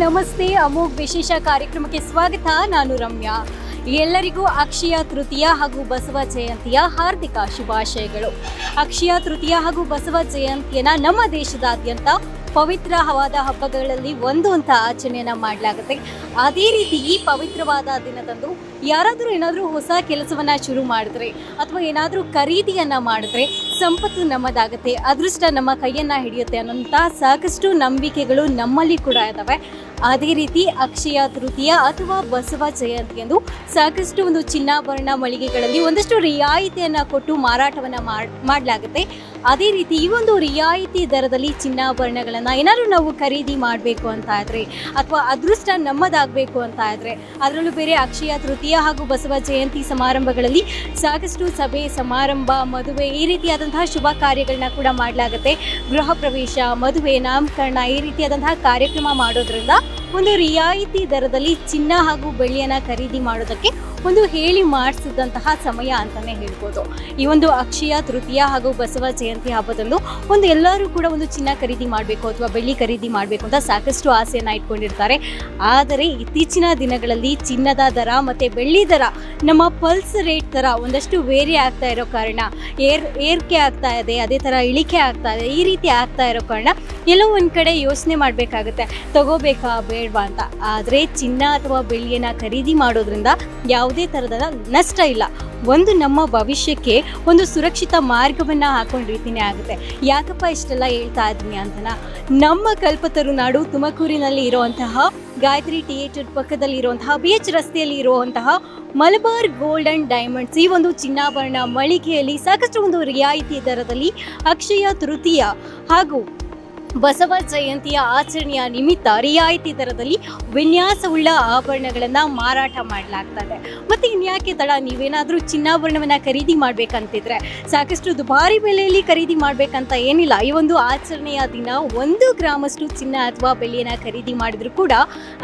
ನಮಸ್ತೆ, ಅಮೋಘ್ ವಿಶೇಷ ಕಾರ್ಯಕ್ರಮಕ್ಕೆ ಸ್ವಾಗತ. ನಾನು ರಮ್ಯಾ. ಎಲ್ಲರಿಗೂ ಅಕ್ಷಯ ತೃತೀಯ ಹಾಗೂ ಬಸವ ಜಯಂತಿಯ ಹಾರ್ದಿಕ ಶುಭಾಶಯಗಳು. ಅಕ್ಷಯ ತೃತೀಯ ಹಾಗೂ ಬಸವ ಜಯಂತಿಯನ್ನ ನಮ್ಮ ದೇಶದಾದ್ಯಂತ ಪವಿತ್ರವಾದ ಹಬ್ಬಗಳಲ್ಲಿ ಒಂದು ಅಂತ ಆಚರಣೆಯನ್ನ ಮಾಡಲಾಗುತ್ತೆ. ಅದೇ ರೀತಿ ಈ ಪವಿತ್ರವಾದ ದಿನದಂದು ಯಾರಾದರೂ ಏನಾದರೂ ಹೊಸ ಕೆಲಸವನ್ನ ಶುರು ಮಾಡಿದ್ರೆ ಅಥವಾ ಏನಾದರೂ ಖರೀದಿಯನ್ನು ಮಾಡಿದ್ರೆ ಸಂಪತ್ತು ನಮ್ಮದಾಗುತ್ತೆ, ಅದೃಷ್ಟ ನಮ್ಮ ಕೈಯನ್ನ ಹಿಡಿಯುತ್ತೆ ಅನ್ನೋಂಥ ಸಾಕಷ್ಟು ನಂಬಿಕೆಗಳು ನಮ್ಮಲ್ಲಿ ಕೂಡ ಇದ್ದಾವೆ ಅದೇ ರೀತಿ ಅಕ್ಷಯ ತೃತೀಯ ಅಥವಾ ಬಸವ ಜಯಂತಿ ಎಂದು ಸಾಕಷ್ಟು ಒಂದು ಚಿನ್ನಾಭರಣ ಮಳಿಗೆಗಳಲ್ಲಿ ಒಂದಷ್ಟು ರಿಯಾಯಿತಿಯನ್ನು ಕೊಟ್ಟು ಮಾರಾಟವನ್ನ ಮಾಡಲಾಗುತ್ತೆ. ಅದೇ ರೀತಿ ಈ ಒಂದು ರಿಯಾಯಿತಿ ದರದಲ್ಲಿ ಚಿನ್ನಾಭರಣಗಳನ್ನು ಏನಾದರೂ ನಾವು ಖರೀದಿ ಮಾಡಬೇಕು ಅಂತ ಆದರೆ, ಅಥವಾ ಅದೃಷ್ಟ ನಮ್ಮದಾಗಬೇಕು ಅಂತ ಆದರೆ, ಅದರಲ್ಲೂ ಬೇರೆ ಅಕ್ಷಯ ತೃತೀಯ ಹಾಗೂ ಬಸವ ಜಯಂತಿ ಸಮಾರಂಭಗಳಲ್ಲಿ ಸಾಕಷ್ಟು ಸಭೆ, ಸಮಾರಂಭ, ಮದುವೆ ಈ ರೀತಿಯಾದಂತಹ ಶುಭ ಕಾರ್ಯಗಳನ್ನ ಕೂಡ ಮಾಡಲಾಗುತ್ತೆ. ಗೃಹ ಪ್ರವೇಶ, ಮದುವೆ, ನಾಮಕರಣ ಈ ರೀತಿಯಾದಂತಹ ಕಾರ್ಯಕ್ರಮ ಮಾಡೋದ್ರಿಂದ ಒಂದು ರಿಯಾಯಿತಿ ದರದಲ್ಲಿ ಚಿನ್ನ ಹಾಗೂ ಬೆಳ್ಳಿಯನ್ನ ಖರೀದಿ ಮಾಡೋದಕ್ಕೆ ಒಂದು ಹೇಳಿ ಮಾಡಿಸಿದಂತಹ ಸಮಯ ಅಂತಾನೆ ಹೇಳ್ಬೋದು. ಈ ಒಂದು ಅಕ್ಷಯ, ತೃತೀಯ ಹಾಗೂ ಬಸವ ಜಯಂತಿ ಹಬ್ಬದಲ್ಲೂ ಒಂದು ಎಲ್ಲರೂ ಕೂಡ ಒಂದು ಚಿನ್ನ ಖರೀದಿ ಮಾಡಬೇಕು ಅಥವಾ ಬೆಳ್ಳಿ ಖರೀದಿ ಮಾಡಬೇಕು ಅಂತ ಸಾಕಷ್ಟು ಆಸೆಯನ್ನ ಇಟ್ಕೊಂಡಿರ್ತಾರೆ. ಆದರೆ ಇತ್ತೀಚಿನ ದಿನಗಳಲ್ಲಿ ಚಿನ್ನದ ದರ ಮತ್ತೆ ಬೆಳ್ಳಿ ದರ ನಮ್ಮ ಪಲ್ಸ್ ರೇಟ್ ಥರ ಒಂದಷ್ಟು ವೇರಿ ಆಗ್ತಾ ಇರೋ ಕಾರಣ, ಏರ್, ಏರಿಕೆ ಆಗ್ತಾ ಇದೆ, ಅದೇ ಥರ ಇಳಿಕೆ ಆಗ್ತಾ ಇದೆ, ಈ ರೀತಿ ಆಗ್ತಾ ಇರೋ ಕಾರಣ ಎಲ್ಲೋ ಒಂದು ಕಡೆ ಯೋಚನೆ ಮಾಡಬೇಕಾಗುತ್ತೆ. ತಗೋಬೇಕಾ ಬೇಡವಾ ಅಂತ. ಆದರೆ ಚಿನ್ನ ಅಥವಾ ಬೆಳ್ಳಿಯನ್ನು ಖರೀದಿ ಮಾಡೋದ್ರಿಂದ ಯಾವುದೇ ಥರದ ನಷ್ಟ ಇಲ್ಲ. ಒಂದು ನಮ್ಮ ಭವಿಷ್ಯಕ್ಕೆ ಒಂದು ಸುರಕ್ಷಿತ ಮಾರ್ಗವನ್ನು ಹಾಕೊಂಡು ರೀತಿನೇ ಆಗುತ್ತೆ. ಯಾಕಪ್ಪ ಇಷ್ಟೆಲ್ಲ ಹೇಳ್ತಾ ಇದ್ದೀನಿ ಅಂತನ? ನಮ್ಮ ಕಲ್ಪತರು ನಾಡು ತುಮಕೂರಿನಲ್ಲಿ ಇರುವಂತಹ, ಗಾಯತ್ರಿ ಥಿಯೇಟರ್ ಪಕ್ಕದಲ್ಲಿ ಇರುವಂತಹ ಎಚ್ ರಸ್ತೆಯಲ್ಲಿ ಇರುವಂತಹ ಮಲಬಾರ್ ಗೋಲ್ಡ್ ಅಂಡ್ ಡೈಮಂಡ್ಸ್ ಈ ಒಂದು ಚಿನ್ನಾಭರಣ ಮಳಿಗೆಯಲ್ಲಿ ಸಾಕಷ್ಟು ಒಂದು ರಿಯಾಯಿತಿ ದರದಲ್ಲಿ ಅಕ್ಷಯ ತೃತೀಯ ಹಾಗೂ ಬಸವ ಜಯಂತಿಯ ಆಚರಣೆಯ ನಿಮಿತ್ತ ರಿಯಾಯಿತಿ ದರದಲ್ಲಿ ವಿನ್ಯಾಸವುಳ್ಳ ಆಭರಣಗಳನ್ನು ಮಾರಾಟ ಮಾಡಲಾಗ್ತಾ ಇದೆ ಮತ್ತೆ ಇನ್ಯಾಕೆ ತಡ? ನೀವೇನಾದರೂ ಚಿನ್ನಾಭರಣವನ್ನು ಖರೀದಿ ಮಾಡಬೇಕಂತಿದ್ರೆ. ಸಾಕಷ್ಟು ದುಬಾರಿ ಬೆಲೆಯಲ್ಲಿ ಖರೀದಿ ಮಾಡಬೇಕಂತ ಏನಿಲ್ಲ. ಈ ಒಂದು ಆಚರಣೆಯ ದಿನ ಒಂದು ಗ್ರಾಮಷ್ಟು ಚಿನ್ನ ಅಥವಾ ಬೆಲೆಯನ್ನು ಖರೀದಿ ಮಾಡಿದ್ರು ಕೂಡ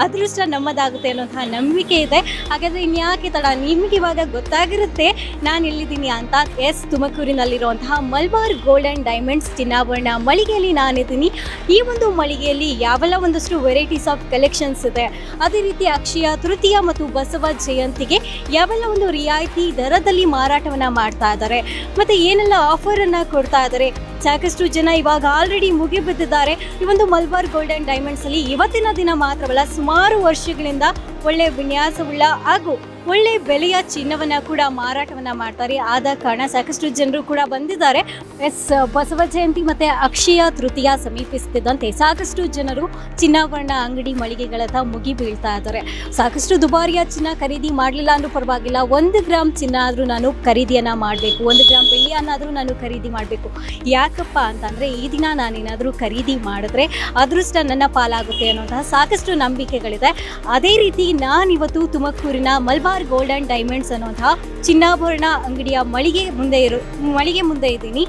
ಅದೃಷ್ಟ ನಮ್ಮದಾಗುತ್ತೆ ಅನ್ನೋಂತಹ ನಂಬಿಕೆ ಇದೆ. ಹಾಗಾದರೆ ಇನ್ಯಾಕೆ ತಡ? ನಿಮ್ಗೆ ಇವಾಗ ಗೊತ್ತಾಗಿರುತ್ತೆ. ನಾನು ಎಲ್ಲಿದ್ದೀನಿ ಅಂತ ಎಸ್ ತುಮಕೂರಿನಲ್ಲಿರುವಂತಹ ಮಲ್ಬಾರ್ ಗೋಲ್ಡ್ ಅಂಡ್ ಡೈಮಂಡ್ಸ್ ಚಿನ್ನಾಭರಣ ಮಳಿಗೆಯಲ್ಲಿ ನಾನಿದ್ದೀನಿ. ಈ ಒಂದು ಮಳಿಗೆಯಲ್ಲಿ ಯಾವೆಲ್ಲ ಒಂದಷ್ಟು ವೆರೈಟೀಸ್ ಆಫ್ ಕಲೆಕ್ಷನ್ಸ್ ಇದೆ? ಅದೇ ರೀತಿ ಅಕ್ಷಯ, ತೃತೀಯ ಮತ್ತು ಬಸವ ಜಯಂತಿಗೆ ಯಾವೆಲ್ಲ ಒಂದು ರಿಯಾಯಿತಿ ದರದಲ್ಲಿ ಮಾರಾಟವನ್ನು ಮಾಡ್ತಾ ಇದ್ದಾರೆ? ಮತ್ತು ಏನೆಲ್ಲ ಆಫರನ್ನು ಕೊಡ್ತಾ ಇದ್ದಾರೆ? ಸಾಕಷ್ಟು ಜನ ಇವಾಗ ಆಲ್ರೆಡಿ ಮುಗಿಬಿದ್ದಿದ್ದಾರೆ. ಈ ಒಂದು ಮಲ್ಬಾರ್ ಗೋಲ್ಡನ್ ಡೈಮಂಡ್ಸ್ ಅಲ್ಲಿ ಇವತ್ತಿನ ದಿನ ಮಾತ್ರವಲ್ಲ ಸುಮಾರು ವರ್ಷಗಳಿಂದ ಒಳ್ಳೆ ವಿನ್ಯಾಸವುಳ್ಳ ಹಾಗೂ ಒಳ್ಳೆ ಬೆಲೆಯ ಚಿನ್ನವನ್ನ ಕೂಡ ಮಾರಾಟವನ್ನ ಮಾಡ್ತಾರೆ. ಆದ ಕಾರಣ ಸಾಕಷ್ಟು ಜನರು ಕೂಡ ಬಂದಿದ್ದಾರೆ. ಎಸ್, ಬಸವ ಜಯಂತಿ ಮತ್ತೆ ಅಕ್ಷಯ ತೃತೀಯ ಸಮೀಪಿಸುತ್ತಿದ್ದಂತೆ ಸಾಕಷ್ಟು ಜನರು ಚಿನ್ನಾಭರಣ ಅಂಗಡಿ ಮಳಿಗೆಗಳತ್ತ ಮುಗಿ ಬೀಳ್ತಾ ಇದ್ದಾರೆ. ಸಾಕಷ್ಟು ದುಬಾರಿಯ ಚಿನ್ನ ಖರೀದಿ ಮಾಡಲಿಲ್ಲ ಅಂದ್ರೂ ಪರವಾಗಿಲ್ಲ. ಒಂದು ಗ್ರಾಮ್ ಚಿನ್ನ ಆದ್ರೂ ನಾನು ಖರೀದಿಯನ್ನ ಮಾಡಬೇಕು. ಒಂದು ಗ್ರಾಮ್ ಬೆಳ್ಳಿಯನ್ನಾದ್ರೂ ನಾನು ಖರೀದಿ ಮಾಡಬೇಕು. ಯಾಕಪ್ಪ ಅಂತಂದ್ರೆ ಈ ದಿನ ನಾನೇನಾದರೂ ಖರೀದಿ ಮಾಡಿದ್ರೆ ಅದೃಷ್ಟ ನನ್ನ ಪಾಲಾಗುತ್ತೆ ಅನ್ನೋಂತಹ ಸಾಕಷ್ಟು ನಂಬಿಕೆಗಳಿದೆ. ಅದೇ ರೀತಿ ನಾನಿವತ್ತು ತುಮಕೂರಿನ ಮಲ್ಬಾರ್ ಗೋಲ್ಡ್ ಆ್ಯಂಡ್ ಡೈಮಂಡ್ಸ್ ಅನ್ನೋಂಥ ಚಿನ್ನಾಭರಣ ಅಂಗಡಿಯ ಮಳಿಗೆ ಮುಂದೆ ಇರೋ, ಮಳಿಗೆ ಮುಂದೆ ಇದ್ದೀನಿ.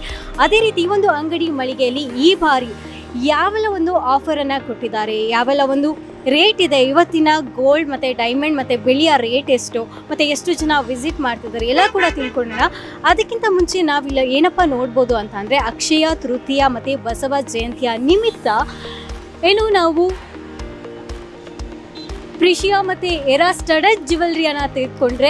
ಅದೇ ರೀತಿ ಈ ಒಂದು ಅಂಗಡಿ ಮಳಿಗೆಯಲ್ಲಿ ಈ ಬಾರಿ ಯಾವೆಲ್ಲ ಒಂದು ಆಫರನ್ನು ಕೊಟ್ಟಿದ್ದಾರೆ? ಯಾವೆಲ್ಲ ಒಂದು ರೇಟ್ ಇದೆ? ಇವತ್ತಿನ ಗೋಲ್ಡ್ ಮತ್ತು ಡೈಮಂಡ್ ಮತ್ತು ಬೆಳ್ಳಿಯ ರೇಟ್ ಎಷ್ಟು? ಮತ್ತು ಎಷ್ಟು ಜನ ವಿಸಿಟ್ ಮಾಡ್ತಿದ್ದಾರೆ? ಎಲ್ಲ ಕೂಡ ತಿಳ್ಕೊಳ್ಳೋಣ. ಅದಕ್ಕಿಂತ ಮುಂಚೆ ನಾವಿಲ್ಲ ಏನಪ್ಪ ನೋಡ್ಬೋದು ಅಂತ ಅಕ್ಷಯ ತೃತೀಯ ಮತ್ತು ಬಸವ ಜಯಂತಿಯ ನಿಮಿತ್ತ ಏನು ನಾವು ಪ್ರಿಷಿಯಾ ಮತ್ತು ಎರಾ ಸ್ಟಡಡ್ ಜ್ಯುವೆಲ್ರಿಯನ್ನು ತೆಗೆದುಕೊಂಡ್ರೆ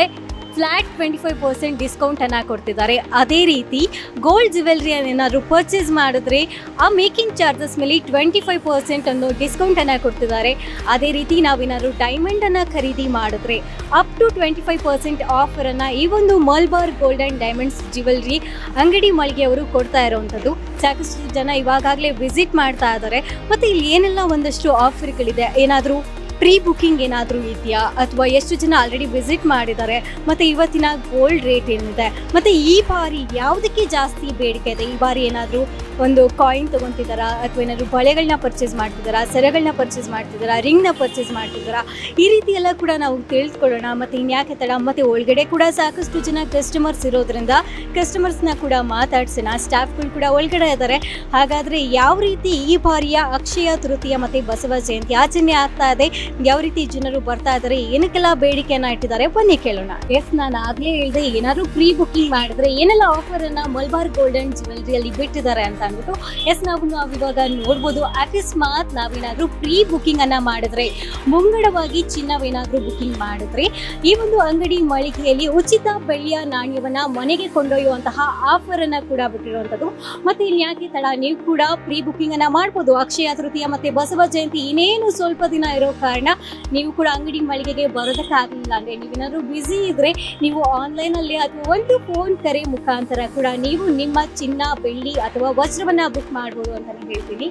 ಫ್ಲ್ಯಾಟ್ ಟ್ವೆಂಟಿ ಫೈವ್ ಪರ್ಸೆಂಟ್ ಡಿಸ್ಕೌಂಟನ್ನು ಕೊಡ್ತಿದ್ದಾರೆ. ಅದೇ ರೀತಿ ಗೋಲ್ಡ್ ಜ್ಯುವೆಲ್ರಿಯನ್ನು ಏನಾದರೂ ಪರ್ಚೇಸ್ ಮಾಡಿದ್ರೆ ಆ ಮೇಕಿಂಗ್ ಚಾರ್ಜಸ್ ಮೇಲೆ ಟ್ವೆಂಟಿ ಫೈವ್ ಪರ್ಸೆಂಟ್ ಅನ್ನೋ ಡಿಸ್ಕೌಂಟನ್ನು ಕೊಡ್ತಿದ್ದಾರೆ. ಅದೇ ರೀತಿ ನಾವೇನಾದರೂ ಡೈಮಂಡನ್ನು ಖರೀದಿ ಮಾಡಿದ್ರೆ up to twenty five percent ಆಫರನ್ನು ಈ ಒಂದು Malabar gold and diamonds jewellery ಅಂಗಡಿ ಮಳಿಗೆಯವರು ಕೊಡ್ತಾ ಇರೋವಂಥದ್ದು. ಸಾಕಷ್ಟು ಜನ ಇವಾಗಲೇ ವಿಸಿಟ್ ಮಾಡ್ತಾ ಇದ್ದಾರೆ. ಮತ್ತು ಇಲ್ಲಿ ಏನೆಲ್ಲ ಒಂದಷ್ಟು ಆಫರ್ಗಳಿದೆ? ಏನಾದರೂ ಪ್ರೀ ಬುಕ್ಕಿಂಗ್ ಏನಾದರೂ ಇದೆಯಾ? ಅಥವಾ ಎಷ್ಟು ಜನ ಆಲ್ರೆಡಿ ವಿಸಿಟ್ ಮಾಡಿದ್ದಾರೆ? ಮತ್ತು ಇವತ್ತಿನ ಗೋಲ್ಡ್ ರೇಟ್ ಏನಿದೆ? ಮತ್ತು ಈ ಬಾರಿ ಯಾವುದಕ್ಕೆ ಜಾಸ್ತಿ ಬೇಡಿಕೆ ಇದೆ? ಈ ಬಾರಿ ಏನಾದರೂ ಒಂದು ಕಾಯಿನ್ ತೊಗೊತಿದ್ದಾರಾ? ಅಥವಾ ಏನಾದರೂ ಬಳೆಗಳನ್ನ ಪರ್ಚೇಸ್ ಮಾಡ್ತಿದ್ದಾರಾ? ಸೆರೆಗಳನ್ನ ಪರ್ಚೇಸ್ ಮಾಡ್ತಿದ್ದಾರಾ? ರಿಂಗ್ನ ಪರ್ಚೇಸ್ ಮಾಡ್ತಿದ್ದಾರಾ? ಈ ರೀತಿ ಎಲ್ಲ ಕೂಡ ನಾವು ತಿಳಿದುಕೊಳ್ಳೋಣ ಮತ್ತು ಇನ್ಯಾಕೆ ತಡ? ಮತ್ತು ಒಳಗಡೆ ಕೂಡ ಸಾಕಷ್ಟು ಜನ ಕಸ್ಟಮರ್ಸ್ ಇರೋದ್ರಿಂದ ಕಸ್ಟಮರ್ಸ್ನ ಕೂಡ ಮಾತಾಡ್ಸೋಣ. ಸ್ಟಾಫ್ಗಳು ಕೂಡ ಒಳಗಡೆ ಇದ್ದಾರೆ. ಹಾಗಾದರೆ ಯಾವ ರೀತಿ ಈ ಬಾರಿಯ ಅಕ್ಷಯ ತೃತೀಯ ಮತ್ತು ಬಸವ ಜಯಂತಿ ಆಚರಣೆ ಆಗ್ತಾ ಇದೆ? ಯಾವ ರೀತಿ ಜನರು ಬರ್ತಾ ಇದ್ದಾರೆ, ಏನಕ್ಕೆಲ್ಲ ಬೇಡಿಕೆಯನ್ನ ಇಟ್ಟಿದ್ದಾರೆ, ಬನ್ನಿ ಕೇಳೋಣ. ಎಸ್ ನಾನು ಆಗ್ಲೇ ಹೇಳಿದೆ, ಏನಾದ್ರು ಪ್ರೀ ಬುಕಿಂಗ್ ಮಾಡಿದ್ರೆ ಏನೆಲ್ಲ ಆಫರ್ ಅನ್ನ ಮಲ್ಬಾರ್ ಗೋಲ್ಡನ್ ಜ್ಯುವೆಲ್ರಿಯಲ್ಲಿ ಬಿಟ್ಟಿದ್ದಾರೆ ಅಂತ ಅಂದ್ಬಿಟ್ಟು ಎಸ್ ನಾವು ನಾವು ಇವಾಗ ನೋಡ್ಬೋದು. ಅಕಸ್ಮಾತ್ ನಾವೇನಾದ್ರೂ ಪ್ರೀ ಬುಕಿಂಗ್ ಅನ್ನ ಮಾಡಿದ್ರೆ, ಮುಂಗಡವಾಗಿ ಚಿನ್ನವೇನಾದ್ರೂ ಬುಕಿಂಗ್ ಮಾಡಿದ್ರೆ, ಈ ಒಂದು ಅಂಗಡಿ ಮಳಿಗೆಯಲ್ಲಿ ಉಚಿತ ಬೆಳ್ಳಿಯ ನಾಣ್ಯವನ್ನ ಮನೆಗೆ ಕೊಂಡೊಯ್ಯುವಂತಹ ಆಫರ್ ಅನ್ನ ಕೂಡ ಬಿಟ್ಟಿರುವಂತದ್ದು ಮತ್ತೆ ಇಲ್ಲಿ ಯಾಕೆ ತಡ, ನೀವು ಕೂಡ ಪ್ರೀ ಬುಕಿಂಗ್ ಅನ್ನ ಮಾಡ್ಬೋದು. ಅಕ್ಷಯ ತೃತೀಯ ಮತ್ತೆ ಬಸವ ಜಯಂತಿ ಇನ್ನೇನು ಸ್ವಲ್ಪ ದಿನ ಇರೋ ಕಾರಣ ನೀವು ಕೂಡ ಅಂಗಡಿ ಮಳಿಗೆಗೆ ಬರೋದಕ್ಕಾಗಲಿಲ್ಲ ಅಂದ್ರೆ ನೀವೇನಾದ್ರೂ ಬ್ಯುಸಿ ಇದ್ದರೆ ನೀವು ಆನ್ಲೈನಲ್ಲಿ ಅಥವಾ ಒಂದು ಫೋನ್ ಕರೆ ಮುಖಾಂತರ ಕೂಡ ನೀವು ನಿಮ್ಮ ಚಿನ್ನ, ಬೆಳ್ಳಿ ಅಥವಾ ವಜ್ರವನ್ನು ಬುಕ್ ಮಾಡ್ಬೋದು ಅಂತ ನಾನು ಹೇಳ್ತೀನಿ.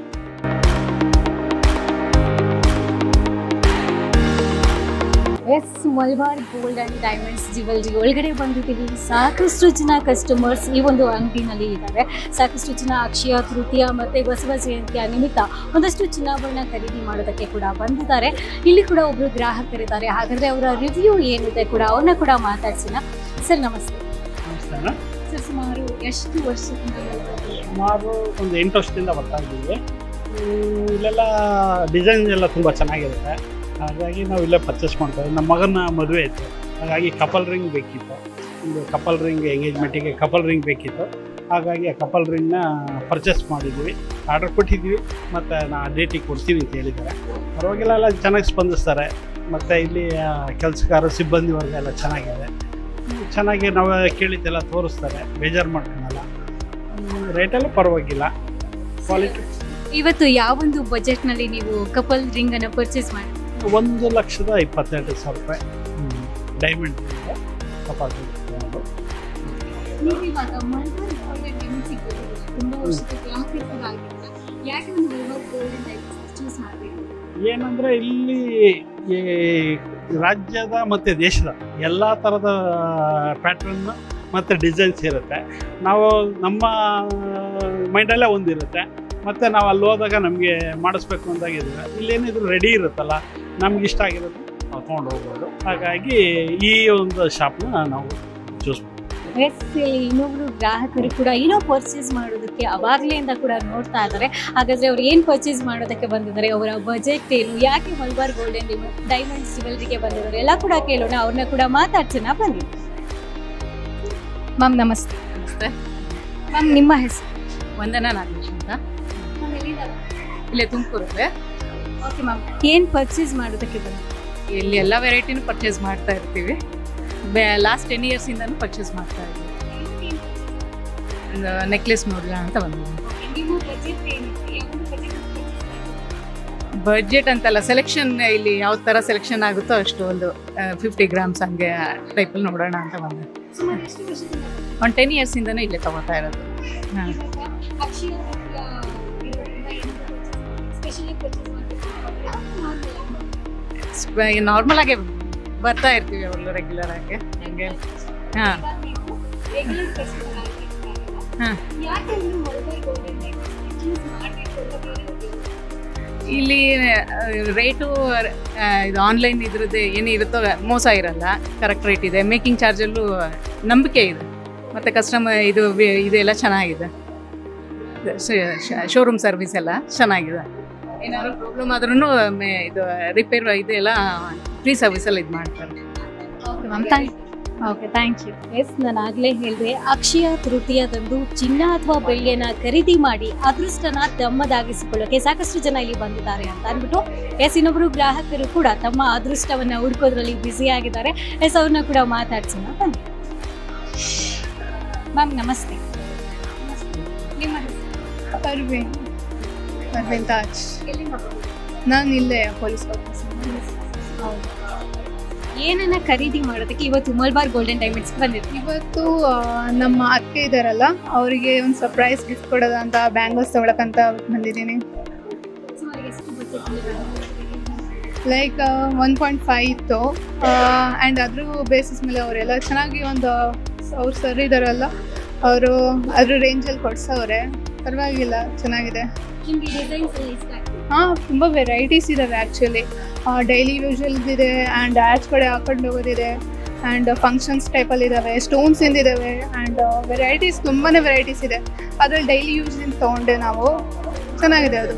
Yes Malabar gold and diamonds jewellery ಒಳಗಡೆ ಬಂದಿದ್ದೀವಿ. ಸಾಕಷ್ಟು ಜನ ಕಸ್ಟಮರ್ಸ್ ಈ ಒಂದು ಅಂಗಡಿನಲ್ಲಿ ಇದ್ದಾರೆ. ಸಾಕಷ್ಟು ಜನ ಅಕ್ಷಯ ತೃತೀಯ ಮತ್ತೆ ಬಸವ ಜಯಂತಿಯ ನಿಮಿತ್ತ ಒಂದಷ್ಟು ಚಿನ್ನಾಭರಣ ಖರೀದಿ ಮಾಡೋದಕ್ಕೆ ಕೂಡ ಬಂದಿದ್ದಾರೆ. ಇಲ್ಲಿ ಕೂಡ ಒಬ್ರು ಗ್ರಾಹಕರಿದ್ದಾರೆ. ಹಾಗಾದ್ರೆ ಅವರ ರಿವ್ಯೂ ಏನಿದೆ ಕೂಡ ಅವ್ರನ್ನ ಕೂಡ ಮಾತಾಡ್ಸಿನ ಸರ್ ನಮಸ್ತೆ. ನಮಸ್ಕಾರ ಸರ್ ಸುಮಾರು ಎಷ್ಟು ವರ್ಷದಿಂದ ಸುಮಾರು ಒಂದು ಎಂಟು ವರ್ಷದಿಂದ ಬರ್ತಾ ಇದ್ದೀವಿ. ಇಲ್ಲೆಲ್ಲ ಡಿಸೈನ್ ಎಲ್ಲ ತುಂಬ ಚೆನ್ನಾಗಿರುತ್ತೆ. ಹಾಗಾಗಿ ನಾವು ಇಲ್ಲೇ ಪರ್ಚೇಸ್ ಮಾಡ್ತಾ ನಮ್ಮ ಮಗನ ಮದುವೆ ಇತ್ತು ಹಾಗಾಗಿ ಕಪಲ್ ರಿಂಗ್ ಬೇಕಿತ್ತು. ಒಂದು ಕಪಲ್ ರಿಂಗ್ ಎಂಗೇಜ್ಮೆಂಟಿಗೆ ಕಪಲ್ ರಿಂಗ್ ಬೇಕಿತ್ತು. ಹಾಗಾಗಿ ಆ ಕಪಲ್ ರಿಂಗ್ನ ಪರ್ಚೇಸ್ ಮಾಡಿದ್ವಿ. ಆರ್ಡರ್ ಕೊಟ್ಟಿದ್ವಿ. ಮತ್ತು ನಾ ಡೇಟಿಗೆ ಕೊಡ್ತೀವಿ ಅಂತ ಹೇಳಿದ್ದಾರೆ. ಪರವಾಗಿಲ್ಲ, ಎಲ್ಲ ಚೆನ್ನಾಗಿ ಸ್ಪಂದಿಸ್ತಾರೆ. ಮತ್ತು ಇಲ್ಲಿ ಕೆಲಸಗಾರ ಸಿಬ್ಬಂದಿ ವರ್ಗ ಎಲ್ಲ ಚೆನ್ನಾಗಿದೆ. ಚೆನ್ನಾಗಿ ನಾವು ಕೇಳಿದ್ದೆಲ್ಲ ತೋರಿಸ್ತಾರೆ. ಬೇಜಾರು ಮಾಡ್ಕೊಳಲ್ಲ ರೇಟೆಲ್ಲ ಪರವಾಗಿಲ್ಲ. ಕ್ವಾಲಿಟಿ ಇವತ್ತು ಯಾವೊಂದು ಬಜೆಟ್ನಲ್ಲಿ ನೀವು ಕಪಲ್ ರಿಂಗನ್ನು ಪರ್ಚೇಸ್ ಮಾಡಿ ಒಂದು ಲಕ್ಷದ ಇಪ್ಪತ್ತೆರಡು ಸಾವಿರ ರೂಪಾಯಿ. ಡೈಮಂಡ್ ಮಾಡಬೇಕು? ಏನಂದರೆ ಇಲ್ಲಿ ಈ ರಾಜ್ಯದ ಮತ್ತು ದೇಶದ ಎಲ್ಲ ಥರದ ಪ್ಯಾಟ್ರನ್ ಮತ್ತು ಡಿಸೈನ್ಸ್ ಇರುತ್ತೆ. ನಾವು ನಮ್ಮ ಮೈಂಡಲ್ಲೇ ಒಂದಿರುತ್ತೆ. ಮತ್ತು ನಾವು ಅಲ್ಲಿ ಹೋದಾಗ ನಮಗೆ ಮಾಡಿಸ್ಬೇಕು ಅಂದಾಗ ಇದ್ರೆ ಇಲ್ಲೇನಿದ್ರು ರೆಡಿ ಇರುತ್ತಲ್ಲ. ನಮ್ಗೆ ಇಷ್ಟ ಆಗಿರೋದು ಹಾಕೊಂಡು ತೊಗೊಂಡು ಹೋಗ್ಬೋದು. ಹಾಗಾಗಿ ಈ ಒಂದು ಶಾಪ್ನ ನಾವು ಚೂಸ್ ಎಸ್ ಇನ್ನೊಬ್ರು ಗ್ರಾಹಕರು ಕೂಡ ಏನೋ ಪರ್ಚೇಸ್ ಮಾಡೋದಕ್ಕೆ ಅವಾಗ್ಲಿಂದ ಕೂಡ ನೋಡ್ತಾ ಇದ್ದಾರೆ. ಹಾಗಾದ್ರೆ ಅವ್ರು ಏನ್ ಪರ್ಚೇಸ್ ಮಾಡೋದಕ್ಕೆ ಬಂದಿದ್ದಾರೆ ಅವರ ಬಜೆಟ್ ಏನು ಯಾಕೆ ಮಲ್ಬಾರ್ ಗೋಲ್ಡನ್ ಡೈಮಂಡ್ ಜ್ಯುವೆಲ್ರಿಗೆ ಬಂದಿದ್ದಾರೆ ಎಲ್ಲ ಕೂಡ ಕೇಳೋಣ. ಅವ್ರನ್ನ ಕೂಡ ಮಾತಾಡ್ಸೋಣ ಬನ್ನಿ. ಮ್ಯಾಮ್ ನಮಸ್ತೆ. ನಮಸ್ತೆ. ಮ್ಯಾಮ್ ನಿಮ್ಮ ಹೆಸರು? ವಂದನಾ ನಾಗೇಶ್ ಅಂತ. ಇಲ್ಲೇ ತುಮಕೂರಲ್ಲೇ. ಓಕೆ ಮ್ಯಾಮ್ ಏನು ಪರ್ಚೇಸ್ ಮಾಡೋದಕ್ಕೆ ಬಂದು ಇಲ್ಲಿ ಎಲ್ಲ ವೆರೈಟಿನೂ ಪರ್ಚೇಸ್ ಮಾಡ್ತಾ ಇರ್ತೀವಿ. ಲಾಸ್ಟ್ ಟೆನ್ ಇಯರ್ಸಿಂದನೂ ಪರ್ಚೇಸ್ ಮಾಡ್ತಾ ಇದ್ದೀವಿ. ನೆಕ್ಲೆಸ್ ನೋಡೋಣ ಅಂತ ಬಂದ ಬಜೆಟ್ ಬಡ್ಜೆಟ್ ಅಂತಲ್ಲ ಸೆಲೆಕ್ಷನ್ ಇಲ್ಲಿ ಯಾವ ಥರ ಸೆಲೆಕ್ಷನ್ ಆಗುತ್ತೋ ಅಷ್ಟು ಒಂದು ಫಿಫ್ಟಿ ಗ್ರಾಮ್ಸ್ ಹಂಗೆ ಟೈಪಲ್ಲಿ ನೋಡೋಣ ಅಂತ ಬಂದೆ ಒಂದು ಟೆನ್ ಇಯರ್ಸಿಂದನೂ ಇಲ್ಲೇ ತೊಗೋತಾ ಇರೋದು. ಹಾಂ. ನಾರ್ಮಲ್ ಆಗಿ ಬರ್ತಾ ಇರ್ತೀವಿ ಅವಳು ರೆಗ್ಯುಲರ್ ಆಗಿ. ಹಂಗೆ. ಹಾಂ. ಹಾಂ? ಇಲ್ಲಿ ರೇಟು ಇದು ಆನ್ಲೈನ್ ಇದ್ರದ್ದು ಏನು ಇರುತ್ತೋ ಮೋಸ ಇರಲ್ಲ. ಕರೆಕ್ಟ್ ರೇಟ್ ಇದೆ. ಮೇಕಿಂಗ್ ಚಾರ್ಜಲ್ಲೂ ನಂಬಿಕೆ ಇದೆ. ಮತ್ತು ಕಸ್ಟಮರ್ ಇದು ಇದೆಲ್ಲ ಚೆನ್ನಾಗಿದೆ. ಶೋರೂಮ್ ಸರ್ವಿಸ್ ಎಲ್ಲ ಚೆನ್ನಾಗಿದೆ. ಏನಾದ್ರು ಪ್ರಾಬ್ಲಮ್ ಆದ್ರೂ ಇದು ರಿಪೇರ್ ಇದೆಲ್ಲ ಫ್ರೀ ಸರ್ವಿಸಲ್ಲಿ ಇದು ಮಾಡ್ತಾರೆ. Okay ma'am thank okay thank you yes ನಾನು ಆಗಲೇ ಹೇಳಿದೆ ಅಕ್ಷಯ ತೃತೀಯದಂದು ಚಿನ್ನ ಅಥವಾ ಬೆಳ್ಳಿಯನ್ನ ಖರೀದಿ ಮಾಡಿ ಅದೃಷ್ಟನ ತಮ್ಮದಾಗಿಸಿಕೊಳ್ಳೋಕೆ ಸಾಕಷ್ಟು ಜನ ಇಲ್ಲಿ ಬಂದಿದ್ದಾರೆ ಅಂತ ಅಂದ್ಬಿಟ್ಟು ಎಸ್ ಇನ್ನೊಬ್ಬರು ಗ್ರಾಹಕರು ಕೂಡ ತಮ್ಮ ಅದೃಷ್ಟವನ್ನ ಹುಡುಕೋದ್ರಲ್ಲಿ ಬ್ಯುಸಿ ಆಗಿದ್ದಾರೆ. ಎಸ್ ಅವ್ರನ್ನ ಕೂಡ ಮಾತಾಡ್ಸೋಣ. ಬನ್ನಿ. ಮ್ಯಾಮ್ ನಮಸ್ತೆ. ನಿಮ್ಮ ನಾನು ಇಲ್ಲೇ ಪೊಲೀಸ್ ಹೌದು. ಏನನ್ನ ಖರೀದಿ ಮಾಡೋದಕ್ಕೆ ಇವತ್ತು ಮಲ್ಬಾರ್ ಗೋಲ್ಡನ್ ಡೈಮಂಡ್ಸ್ ಬಂದಿದ್ವಿ ಇವತ್ತು ನಮ್ಮ ಅತ್ತೆ ಇದಾರಲ್ಲ ಅವರಿಗೆ ಒಂದು ಸರ್ಪ್ರೈಸ್ ಗಿಫ್ಟ್ ಕೊಡೋದಂತ ಬ್ಯಾಂಗಲ್ಸ್ ತಗೊಳಕಂತ ಬಂದಿದ್ದೀನಿ. ಲೈಕ್ ಒನ್ ಪಾಯಿಂಟ್ ಫೈವ್ ಇತ್ತು. ಆ್ಯಂಡ್ ಅದ್ರ ಬೇಸಿಸ್ ಮೇಲೆ ಅವರೆಲ್ಲ ಚೆನ್ನಾಗಿ ಒಂದು ಅವ್ರು ಸರ್ ಇದಾರಲ್ಲ ಅವರು ಅದ್ರ ರೇಂಜಲ್ಲಿ ಕೊಡ್ಸವ್ರೆ. ಪರವಾಗಿಲ್ಲ ಚೆನ್ನಾಗಿದೆ. ನಿಮಗೆ ಡಿಸೈನ್ಸ್ ಎಲ್ಲ ಇಷ್ಟ ಆಗ್ತದೆ. ಹಾಂ ತುಂಬ ವೆರೈಟೀಸ್ ಇದ್ದಾವೆ ಆ್ಯಕ್ಚುಲಿ ಡೈಲಿ ಯೂಶಲ್ಸ್ ಇದೆ ಆ್ಯಂಡ್ ಆ್ಯಡ್ಸ್ ಕಡೆ ಹಾಕೊಂಡು ಹೋಗೋದಿದೆ ಆ್ಯಂಡ್ ಫಂಕ್ಷನ್ಸ್ ಟೈಪಲ್ಲಿ ಇದ್ದಾವೆ ಸ್ಟೋನ್ಸ್ ಇಂದಿದ್ದಾವೆ ಆ್ಯಂಡ್ ವೆರೈಟೀಸ್ ತುಂಬಾ ವೆರೈಟೀಸ್ ಇದೆ. ಅದ್ರಲ್ಲಿ ಡೈಲಿ ಯೂಸಿಂದ ತೊಗೊಂಡೆ ನಾವು. ಚೆನ್ನಾಗಿದೆ ಅದು.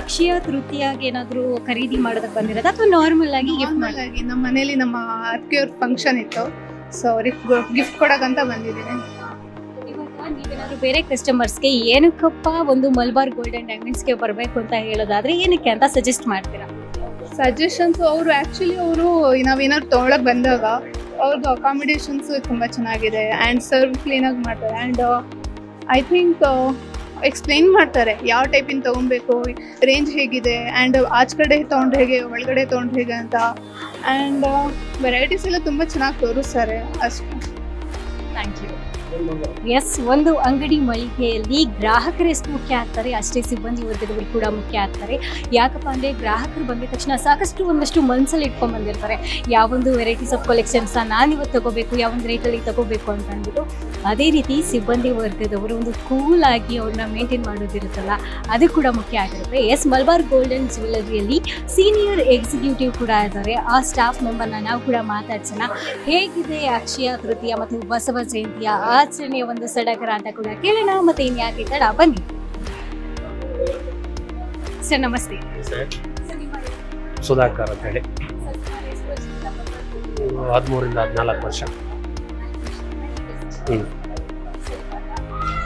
ಅಕ್ಷಯ ತೃತೀಯಾಗಿ ಏನಾದ್ರು ಖರೀದಿ ಮಾಡೋದಕ್ಕೆ ಬಂದಿರೋದು? ಅಥವಾ ನಾರ್ಮಲ್ ಆಗಿ ಗಿಫ್ಟ್ ನಾರ್ಮಲ್ ಆಗಿ. ನಮ್ಮ ಮನೇಲಿ ನಮ್ಮ ಅತ್ತಿಗೆಯವ್ರ ಫಂಕ್ಷನ್ ಇತ್ತು. ಸೊ ಅವ್ರಿಗೆ ಗಿಫ್ಟ್ ಕೊಡೋಕ್ಕಂತ ಬಂದಿದ್ದೀನಿ. ನೀವೇನಾದ್ರು ಬೇರೆ ಕಸ್ಟಮರ್ಸ್ಗೆ ಏನಕ್ಕಪ್ಪ ಒಂದು ಮಲ್ಬಾರ್ ಗೋಲ್ಡನ್ ಡೈಮಂಡ್ಸ್ಗೆ ಬರಬೇಕು ಅಂತ ಹೇಳೋದಾದ್ರೆ ಏನಕ್ಕೆ ಅಂತ ಸಜೆಸ್ಟ್ ಮಾಡ್ತೀರಾ? ಸಜೆಷನ್ಸ್ ಅವರು ಆ್ಯಕ್ಚುಲಿ ಅವರು ನಾವೇನಾದ್ರು ತೊಗೊಳಕ್ಕೆ ಬಂದಾಗ ಅವ್ರದ್ದು ಅಕಾಮಿಡೇಷನ್ಸ್ ತುಂಬ ಚೆನ್ನಾಗಿದೆ ಆ್ಯಂಡ್ ಸರ್ವ್ ಕ್ಲೀನಾಗಿ ಮಾಡ್ತಾರೆ ಆ್ಯಂಡ್ ಐ ಥಿಂಕ್ ಎಕ್ಸ್ಪ್ಲೈನ್ ಮಾಡ್ತಾರೆ ಯಾವ ಟೈಪಿನ ತೊಗೊಬೇಕು ರೇಂಜ್ ಹೇಗಿದೆ ಆ್ಯಂಡ್ ಆಚೆ ಕಡೆ ತೊಗೊಂಡ್ರೆ ಹೇಗೆ ಒಳಗಡೆ ತೊಗೊಂಡ್ರೆ ಹೇಗೆ ಅಂತ ಆ್ಯಂಡ್ ವೆರೈಟೀಸ್ ಎಲ್ಲ ತುಂಬ ಚೆನ್ನಾಗಿ ತೋರಿಸ್ತಾರೆ ಅಷ್ಟು. ಥ್ಯಾಂಕ್ ಯು ಎಸ್ ಒಂದು ಅಂಗಡಿ ಮಳಿಗೆಯಲ್ಲಿ ಗ್ರಾಹಕರು ಎಷ್ಟು ಮುಖ್ಯ ಆಗ್ತಾರೆ. ಅಷ್ಟೇ ಸಿಬ್ಬಂದಿ ವರ್ಗದವರು ಕೂಡ ಮುಖ್ಯ ಆಗ್ತಾರೆ. ಯಾಕಪ್ಪ ಅಂದರೆ ಗ್ರಾಹಕರು ಬಂದ ತಕ್ಷಣ ಸಾಕಷ್ಟು ಒಂದಷ್ಟು ಮನಸ್ಸಲ್ಲಿ ಇಟ್ಕೊಂಡ್ ಬಂದಿರ್ತಾರೆ. ಯಾವೊಂದು ವೆರೈಟೀಸ್ ಆಫ್ ಕಲೆಕ್ಷನ್ಸ್ ನಾನು ಇವತ್ತು ತಗೋಬೇಕು, ಯಾವೊಂದು ರೇಟಲ್ಲಿ ತಗೋಬೇಕು ಅಂತ ಅಂದ್ಬಿಟ್ಟು ಅದೇ ರೀತಿ ಸಿಬ್ಬಂದಿ ವರ್ಗದವರು ಒಂದು ಕೂಲ್ ಆಗಿ ಅವ್ರನ್ನ ಮೇಂಟೈನ್ ಮಾಡೋದಿರುತ್ತಲ್ಲ ಅದು ಕೂಡ ಮುಖ್ಯ ಆಗಿರುತ್ತೆ. ಎಸ್ ಮಲ್ಬಾರ್ ಗೋಲ್ಡನ್ ಜ್ಯುವೆಲರಿಯಲ್ಲಿ ಸೀನಿಯರ್ ಎಕ್ಸಿಕ್ಯೂಟಿವ್ ಕೂಡ ಇದ್ದಾರೆ. ಆ ಸ್ಟಾಫ್ ಮೆಂಬರ್ನ ನಾವು ಕೂಡ ಮಾತಾಡ್ಸೋಣ. ಹೇಗಿದೆ ಅಕ್ಷಯ ತೃತೀಯ ಮತ್ತು ಬಸವ ಜಯಂತಿಯ ಆಚರಣೆಯ ಒಂದು ಸಡಗರ ಅಂತ ಕೂಡ ಕೇಳೋಣ. ಮತ್ತೆ ಇನ್ಯಾಕೆ ತಡ ಬನ್ನಿ. ಸರ್ ನಮಸ್ತೆ. ಸುಧಾಕರ್ ಅಂತ ಹೇಳಿ. ಹದಿಮೂರಿಂದ ಹದಿನಾಲ್ಕು ವರ್ಷ. ಹ್ಮ್.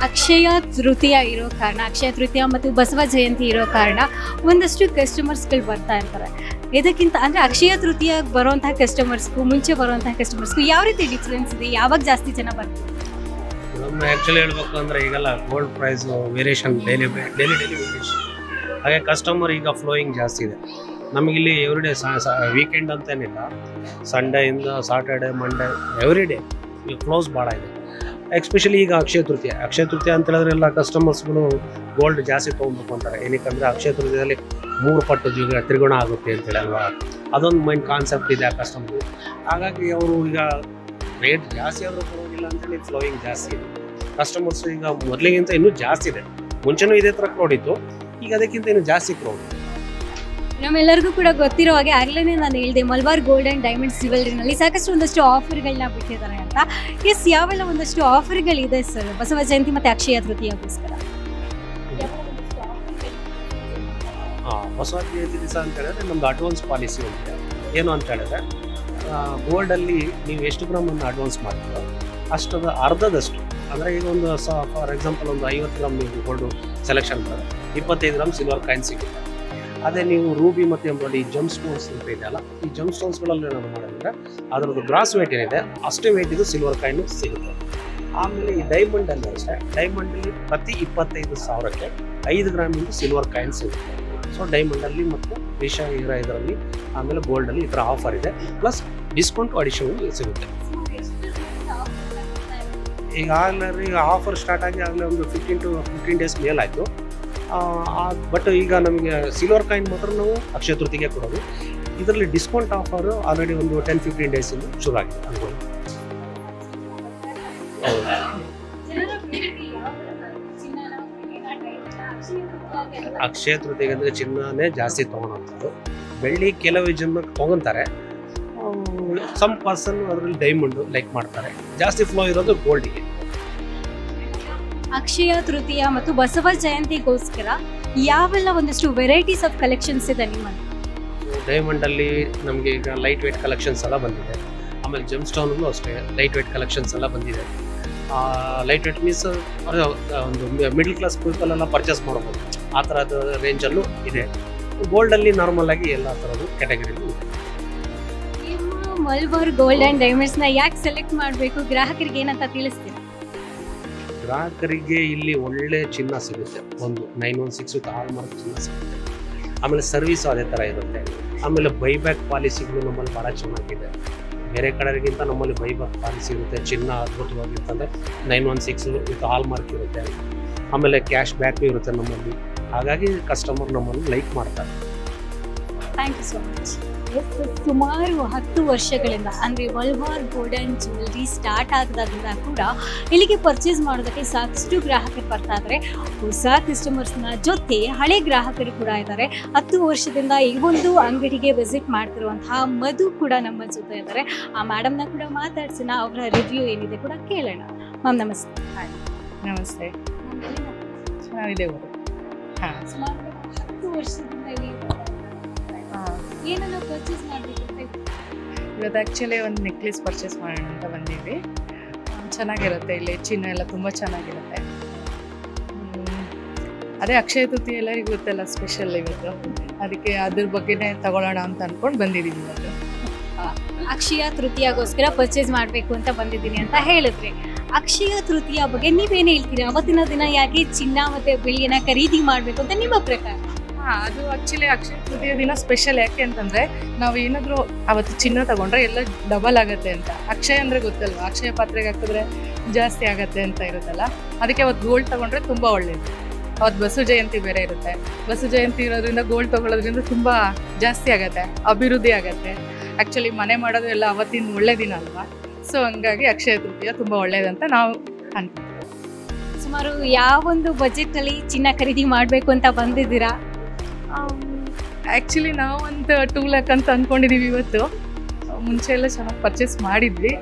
ಅಕ್ಷಯ ತೃತೀಯ ಇರೋ ಕಾರಣ ಅಕ್ಷಯ ತೃತೀಯ ಮತ್ತು ಬಸವ ಜಯಂತಿ ಇರೋ ಕಾರಣ ಒಂದಷ್ಟು ಕಸ್ಟಮರ್ಸ್ಗಳು ಬರ್ತಾ ಇರ್ತಾರೆ. ಇದಕ್ಕಿಂತ ಅಂದರೆ ಅಕ್ಷಯ ತೃತೀಯ ಬರುವಂತಹ ಕಸ್ಟಮರ್ಸ್ಗೂ ಮುಂಚೆ ಬರುವಂತಹ ಕಸ್ಟಮರ್ಸ್ಗೂ ಯಾವ ರೀತಿ ಡಿಫ್ರೆನ್ಸ್ ಇದೆ? ಯಾವಾಗ ಜಾಸ್ತಿ ಜನ ಬರ್ತಾರೆ? ನಮ್ಮ ಆ್ಯಕ್ಚುಲಿ ಹೇಳಬೇಕು ಅಂದರೆ ಈಗೆಲ್ಲ gold price variation daily daily daily variation ಹಾಗೆ ಕಸ್ಟಮರ್ ಈಗ ಫ್ಲೋಯಿಂಗ್ ಜಾಸ್ತಿ ಇದೆ. ನಮಗಿಲ್ಲಿ ಎವ್ರಿ ಡೇ ವೀಕೆಂಡ್ ಅಂತೇನಿಲ್ಲ. ಸಂಡೇಯಿಂದ Saturday Monday every day flows ಭಾಳ ಇದೆ. ಎಕ್ಸ್ಪೆಷಲಿ ಈಗ ಅಕ್ಷಯ ತೃತೀಯ. ಅಕ್ಷಯ ತೃತೀಯ ಅಂತ ಹೇಳಿದ್ರೆ ಎಲ್ಲ ಕಸ್ಟಮರ್ಸ್ಗಳು ಗೋಲ್ಡ್ ಜಾಸ್ತಿ ತೊಗೊಬೇಕು ಅಂತಾರೆ. ಏನಕ್ಕಂದರೆ ಅಕ್ಷಯ ತೃತೀಯದಲ್ಲಿ ಮೂರು ಪಟ್ಟು ಜೀವ ತ್ರಿಗುಣ ಆಗುತ್ತೆ ಅಂತೇಳಿ ಅಲ್ವಾ ಅದೊಂದು ಮೈಂಡ್ ಕಾನ್ಸೆಪ್ಟ್ ಇದೆ ಆ ಕಸ್ಟಮರ್ ಹಾಗಾಗಿ ಅವರು ಈಗ ರೇಟ್ ಜಾಸ್ತಿ ಆದರೂ ಪರವಾಗಿಲ್ಲ ಅಂತೇಳಿ ಫ್ಲೋಯಿಂಗ್ ಜಾಸ್ತಿ ಇದೆ. ಕಸ್ಟಮರ್ಸ್ ಈಗ ಮೊದಲಿಗಿಂತ ಇನ್ನೂ ಜಾಸ್ತಿ ಇದೆ. ಮುಂಚೆನೂ ಇದೇ ಥರ ಕ್ರೌಡ್ ಇತ್ತು. ಈಗ ಅದಕ್ಕಿಂತ ಇನ್ನೂ ಜಾಸ್ತಿ ಕ್ರೌಡ್ ನಮ್ಮೆಲ್ಲರಿಗೂ ಕೂಡ ಗೊತ್ತಿರೋ ಹಾಗೆ ಆಗ್ಲೇ ನಾನು ಹೇಳಿದೆ ಮಲ್ಬಾರ್ ಗೋಲ್ಡ್ ಅಂಡ್ ಡೈಮಂಡ್ಸ್ ಜ್ಯುವೆಲ್ರಿನಲ್ಲಿ ಸಾಕಷ್ಟು ಒಂದಷ್ಟು ಆಫರ್ಗಳನ್ನ ಬಿಟ್ಟಿದ್ದಾರೆ ಅಂತ. ಎಸ್ ಯಾವೆಲ್ಲ ಒಂದಷ್ಟು ಆಫರ್ಗಳಿದೆ ಸರ್ ಬಸವ ಜಯಂತಿ ಮತ್ತೆ ಅಕ್ಷಯ ತೃತೀಯಗೋಸ್ಕರ? ಬಸವ ಜಯಂತಿ ದಿವಸ ಅಂತ ಹೇಳಿದ್ರೆ ನಮ್ದು ಅಡ್ವಾನ್ಸ್ ಪಾಲಿಸಿ ಅಂತ ಏನು ಅಂತ ಹೇಳಿದ್ರೆ ಗೋಲ್ಡಲ್ಲಿ ನೀವು ಎಷ್ಟು ಗ್ರಾಮ್ ಅನ್ನು ಅಡ್ವಾನ್ಸ್ ಮಾಡ್ತೀರೋ ಅಷ್ಟದ ಅರ್ಧದಷ್ಟು. ಅಂದರೆ ಈಗ ಒಂದು ಸ ಫಾರ್ ಎಕ್ಸಾಂಪಲ್ ಒಂದು ಐವತ್ತು ಗ್ರಾಮ್ ನೀವು ಗೋಲ್ಡು ಸೆಲೆಕ್ಷನ್ ಮಾಡಿದ್ರೆ ಇಪ್ಪತ್ತೈದು ಗ್ರಾಮ್ ಸಿಲ್ವರ್ ಕಾಯಿನ್ ಸಿಗುತ್ತೆ. ಅದೇ ನೀವು ರೂಬಿ ಮತ್ತು ಎಂಬ್ರಾಯ್ಡಿ ಜಂಪ್ ಸ್ಟೋನ್ಸ್ ಅಂತ ಇದೆಯಲ್ಲ ಈ ಜಂಪ್ ಸ್ಟೋನ್ಸ್ಗಳಲ್ಲಿ ಏನಾದ್ರು ಮಾಡಿದ್ರೆ ಅದರದ್ದು ಗ್ರಾಸ್ ವೇಟ್ ಏನಿದೆ, ಅಷ್ಟೇ ವೇಟ್ ಇದು ಸಿಲ್ವರ್ ಕಾಯಿನ್ ಸಿಗುತ್ತೆ. ಆಮೇಲೆ ಈ ಡೈಮಂಡಲ್ಲಿ ಅಷ್ಟೇ ಡೈಮಂಡಲ್ಲಿ ಪ್ರತಿ ಇಪ್ಪತ್ತೈದು ಸಾವಿರಕ್ಕೆ ಐದು ಗ್ರಾಮಿಂದು ಸಿಲ್ವರ್ ಕಾಯಿನ್ ಸಿಗುತ್ತೆ. ಸೊ ಡೈಮಂಡಲ್ಲಿ ಮತ್ತು ವಿಷ ಇರೋ ಇದರಲ್ಲಿ ಆಮೇಲೆ ಗೋಲ್ಡಲ್ಲಿ ಈ ಥರ ಆಫರ್ ಇದೆ. ಪ್ಲಸ್ ಡಿಸ್ಕೌಂಟ್ ಅಡಿಷನ್ ಸಿಗುತ್ತೆ. ಈಗ ಆಗಲೇ ಈಗ ಆಫರ್ ಸ್ಟಾರ್ಟ್ ಆಗಿ ಆಗಲೇ ಒಂದು ಫಿಫ್ಟೀನ್ ಟು ಫಿಫ್ಟೀನ್ ಡೇಸ್ ಮೇಲಾಯಿತು ಬಟ್ ಈಗ ನಮಗೆ ಸಿಲ್ವರ್ ಕಾಯಿನ್ ಮಾತ್ರ ನಾವು ಅಕ್ಷಯ ತೃತೀಗೆ ಕೊಡೋದು. ಇದರಲ್ಲಿ ಡಿಸ್ಕೌಂಟ್ ಆಫರ್ ಆಲ್ರೆಡಿ ಒಂದು ಟೆನ್ ಫಿಫ್ಟೀನ್ ಡೇಸಿಂದ ಶುರು ಆಗಿದೆ ಅನ್ಬೋದು. ಅಕ್ಷಯ ತೃತಿಗೆ ಅಂದರೆ ಚಿನ್ನನೇ ಜಾಸ್ತಿ ತೊಗೊಳೋಂಥದ್ದು ಬೆಳ್ಳಿ ಕೆಲವು ಜನ ತೊಗೊತಾರೆ ಸಮ್ ಪರ್ಸನ್ ಅದರಲ್ಲಿ ಡೈಮಂಡ್ ಲೈಕ್ ಮಾಡ್ತಾರೆ. ಜಾಸ್ತಿ ಫ್ಲೋ ಇರೋದು ಗೋಲ್ಡಿಗೆ ಅಕ್ಷಯ ತೃತೀಯ ಮತ್ತು ಬಸವ ಜಯಂತಿಗೋಸ್ಕರ ಯಾವೆಲ್ಲ ಒಂದಷ್ಟು ವೆರೈಟೀಸ್ ಆಫ್ ಕಲೆಕ್ಷನ್ಸ್ ಇದೆ ನಿಮ್ಮಲ್ಲಿ ಡೈಮಂಡಲ್ಲಿ ನಮಗೆ ಈಗ ಲೈಟ್ ವೇಟ್ ಕಲೆಕ್ಷನ್ಸ್ ಎಲ್ಲ ಬಂದಿದೆ. ಆಮೇಲೆ ಜಮ್ ಸ್ಟೋನಲ್ಲೂ ಅಷ್ಟೇ ಲೈಟ್ ವೇಟ್ ಕಲೆಕ್ಷನ್ಸ್ ಎಲ್ಲ ಬಂದಿದೆ. ಲೈಟ್ ವೇಟ್ ಮೀನ್ಸ್ ಒಂದು ಮಿಡಲ್ ಕ್ಲಾಸ್ ಪೀಪಲ್ ಎಲ್ಲ ಪರ್ಚೇಸ್ ಮಾಡ್ಬೋದು. ಆ ಥರದ ರೇಂಜಲ್ಲೂ ಇದೆ. ಗೋಲ್ಡಲ್ಲಿ ನಾರ್ಮಲ್ ಆಗಿ ಎಲ್ಲ ಥರದ್ದು ಕ್ಯಾಟಗರಿಲೂ ನಿಮ್ಮ ಮಲ್ಬಾರ್ ಗೋಲ್ಡ್ ಅಂಡ್ ಡೈಮಂಡ್ಸ್ನ ಯಾಕೆ ಸೆಲೆಕ್ಟ್ ಮಾಡಬೇಕು? ಗ್ರಾಹಕರಿಗೆ ಏನಂತ ತಿಳಿಸ್ತೀರಾ? ಗ್ರಾಹಕರಿಗೆ ಇಲ್ಲಿ ಒಳ್ಳೆ ಚಿನ್ನ ಸಿಗುತ್ತೆ. ಒಂದು nine one six with hallmark ಚಿನ್ನ ಸಿಗುತ್ತೆ. ಆಮೇಲೆ ಸರ್ವಿಸ್ ಅದೇ ಥರ ಇರುತ್ತೆ. ಆಮೇಲೆ ಬೈಬ್ಯಾಕ್ ಪಾಲಿಸಿಗಳು ನಮ್ಮಲ್ಲಿ ಭಾಳ ಚೆನ್ನಾಗಿದೆ. ಬೇರೆ ಕಡೆಗಿಂತ ನಮ್ಮಲ್ಲಿ ಬೈಬ್ಯಾಕ್ ಪಾಲಿಸಿ ಇರುತ್ತೆ. ಚಿನ್ನ ಅದ್ಭುತವಾಗಿರ್ತಂದ್ರೆ nine one six with hallmark ಇರುತ್ತೆ. ಆಮೇಲೆ ಕ್ಯಾಶ್ ಬ್ಯಾಕು ಇರುತ್ತೆ ನಮ್ಮಲ್ಲಿ. ಹಾಗಾಗಿ ಕಸ್ಟಮರ್ ನಮ್ಮನ್ನು ಲೈಕ್ ಮಾಡ್ತಾರೆ. Thank you so much yes ಸುಮಾರು ಹತ್ತು ವರ್ಷಗಳಿಂದ ಅಂದರೆ ವಲ್ವಾರ್ ಗೋಲ್ಡನ್ ಜ್ಯುವೆಲ್ರಿ ಸ್ಟಾರ್ಟ್ ಆಗದಾಗಿಂದ ಕೂಡ ಇಲ್ಲಿಗೆ ಪರ್ಚೇಸ್ ಮಾಡೋದಕ್ಕೆ ಸಾಕಷ್ಟು ಗ್ರಾಹಕರು ಬರ್ತಾ ಇದ್ದಾರೆ ಹೊಸ ಕಸ್ಟಮರ್ಸ್ನ ಜೊತೆ ಹಳೆ ಗ್ರಾಹಕರು ಕೂಡ ಇದ್ದಾರೆ ಹತ್ತು ವರ್ಷದಿಂದ ಈ ಒಂದು ಅಂಗಡಿಗೆ ವಿಸಿಟ್ ಮಾಡ್ತಿರುವಂತಹ ಮಧು ಕೂಡ ನಮ್ಮ ಜೊತೆ ಇದ್ದಾರೆ ಆ ಮ್ಯಾಡಮ್ನ ಕೂಡ ಮಾತಾಡ್ಸೋಣ ಅವರ ರಿವ್ಯೂ ಏನಿದೆ ಕೂಡ ಕೇಳೋಣ. ಮ್ಯಾಮ್ ನಮಸ್ತೆ. ನಮಸ್ತೆ. ಹಾಂ. ಹತ್ತು ವರ್ಷದಿಂದ ಇಲ್ಲಿ ಏನೆಲ್ಲ ಪರ್ಚೇಸ್? ಇವತ್ತು ಆ್ಯಕ್ಚುಲಿ ಒಂದು ನೆಕ್ಲೆಸ್ ಪರ್ಚೇಸ್ ಮಾಡೋಣ ಅಂತ ಬಂದಿದ್ವಿ. ಚೆನ್ನಾಗಿರುತ್ತೆ ಇಲ್ಲಿ ಚಿನ್ನ ಎಲ್ಲ ತುಂಬ ಚೆನ್ನಾಗಿರುತ್ತೆ. ಅದೇ ಅಕ್ಷಯ ತೃತಿ ಎಲ್ಲರಿಗೂ ಗೊತ್ತಲ್ಲ ಸ್ಪೆಷಲ್ ಇವತ್ತು. ಅದಕ್ಕೆ ಅದ್ರ ಬಗ್ಗೆನೇ ತಗೊಳ್ಳೋಣ ಅಂತ ಅನ್ಕೊಂಡು ಬಂದಿದ್ದೀನಿ ಇವತ್ತು. ಅಕ್ಷಯ ತೃತೀಯಗೋಸ್ಕರ ಪರ್ಚೇಸ್ ಮಾಡಬೇಕು ಅಂತ ಬಂದಿದ್ದೀನಿ ಅಂತ ಹೇಳಿದ್ರಿ. ಅಕ್ಷಯ ತೃತೀಯ ಬಗ್ಗೆ ನೀವೇನು ಹೇಳ್ತೀರಿ? ಅವತ್ತಿನ ದಿನ ಯಾಕೆ ಚಿನ್ನ ಮತ್ತು ಬೆಳ್ಳಿಯನ್ನು ಖರೀದಿ ಮಾಡಬೇಕು ಅಂತ ನಿಮ್ಮ ಪ್ರಕಾರ? ಅದು ಆಕ್ಚುಲಿ ಅಕ್ಷಯ ತೃತೀಯ ದಿನ ಸ್ಪೆಷಲ್ ಯಾಕೆ ಅಂತಂದ್ರೆ, ನಾವು ಏನಾದರೂ ಅವತ್ತು ಚಿನ್ನ ತಗೊಂಡ್ರೆ ಎಲ್ಲ ಡಬಲ್ ಆಗುತ್ತೆ ಅಂತ. ಅಕ್ಷಯ ಅಂದ್ರೆ ಗೊತ್ತಲ್ವಾ? ಅಕ್ಷಯ ಪಾತ್ರೆಗೆ ಹಾಕಿದ್ರೆ ಜಾಸ್ತಿ ಆಗತ್ತೆ ಅಂತ ಇರುತ್ತಲ್ಲ? ಅದಕ್ಕೆ ಅವತ್ತು ಗೋಲ್ಡ್ ತಗೊಂಡ್ರೆ ತುಂಬಾ ಒಳ್ಳೇದು. ಅವತ್ತು ಬಸು ಜಯಂತಿ ಬೇರೆ ಇರುತ್ತೆ. ಬಸು ಜಯಂತಿ ಇರೋದ್ರಿಂದ ಗೋಲ್ಡ್ ತಗೊಳ್ಳೋದ್ರಿಂದ ತುಂಬಾ ಜಾಸ್ತಿ ಆಗುತ್ತೆ, ಅಭಿವೃದ್ಧಿ ಆಗುತ್ತೆ. ಆಕ್ಚುಲಿ ಮನೆ ಮಾಡೋದು ಎಲ್ಲ ಅವತ್ತಿನ ಒಳ್ಳೆ ದಿನ ಅಲ್ವಾ? ಸೊ ಹಂಗಾಗಿ ಅಕ್ಷಯ ತೃತೀಯ ತುಂಬಾ ಒಳ್ಳೇದಂತ ನಾವು ಅನ್ಕೊಂತೀವಿ. ಸುಮಾರು ಯಾವೊಂದು ಬಜೆಟ್ ಅಲ್ಲಿ ಚಿನ್ನ ಖರೀದಿ ಮಾಡಬೇಕು ಅಂತ ಬಂದಿದ್ದೀರಾ? ಆ್ಯಕ್ಚುಲಿ ನಾವು ಒಂದು ಟೂ ಲ್ಯಾಕ್ ಅಂತ ಅಂದ್ಕೊಂಡಿದ್ದೀವಿ ಇವತ್ತು. ಮುಂಚೆ ಎಲ್ಲ ಚೆನ್ನಾಗಿ ಪರ್ಚೇಸ್ ಮಾಡಿದ್ವಿ.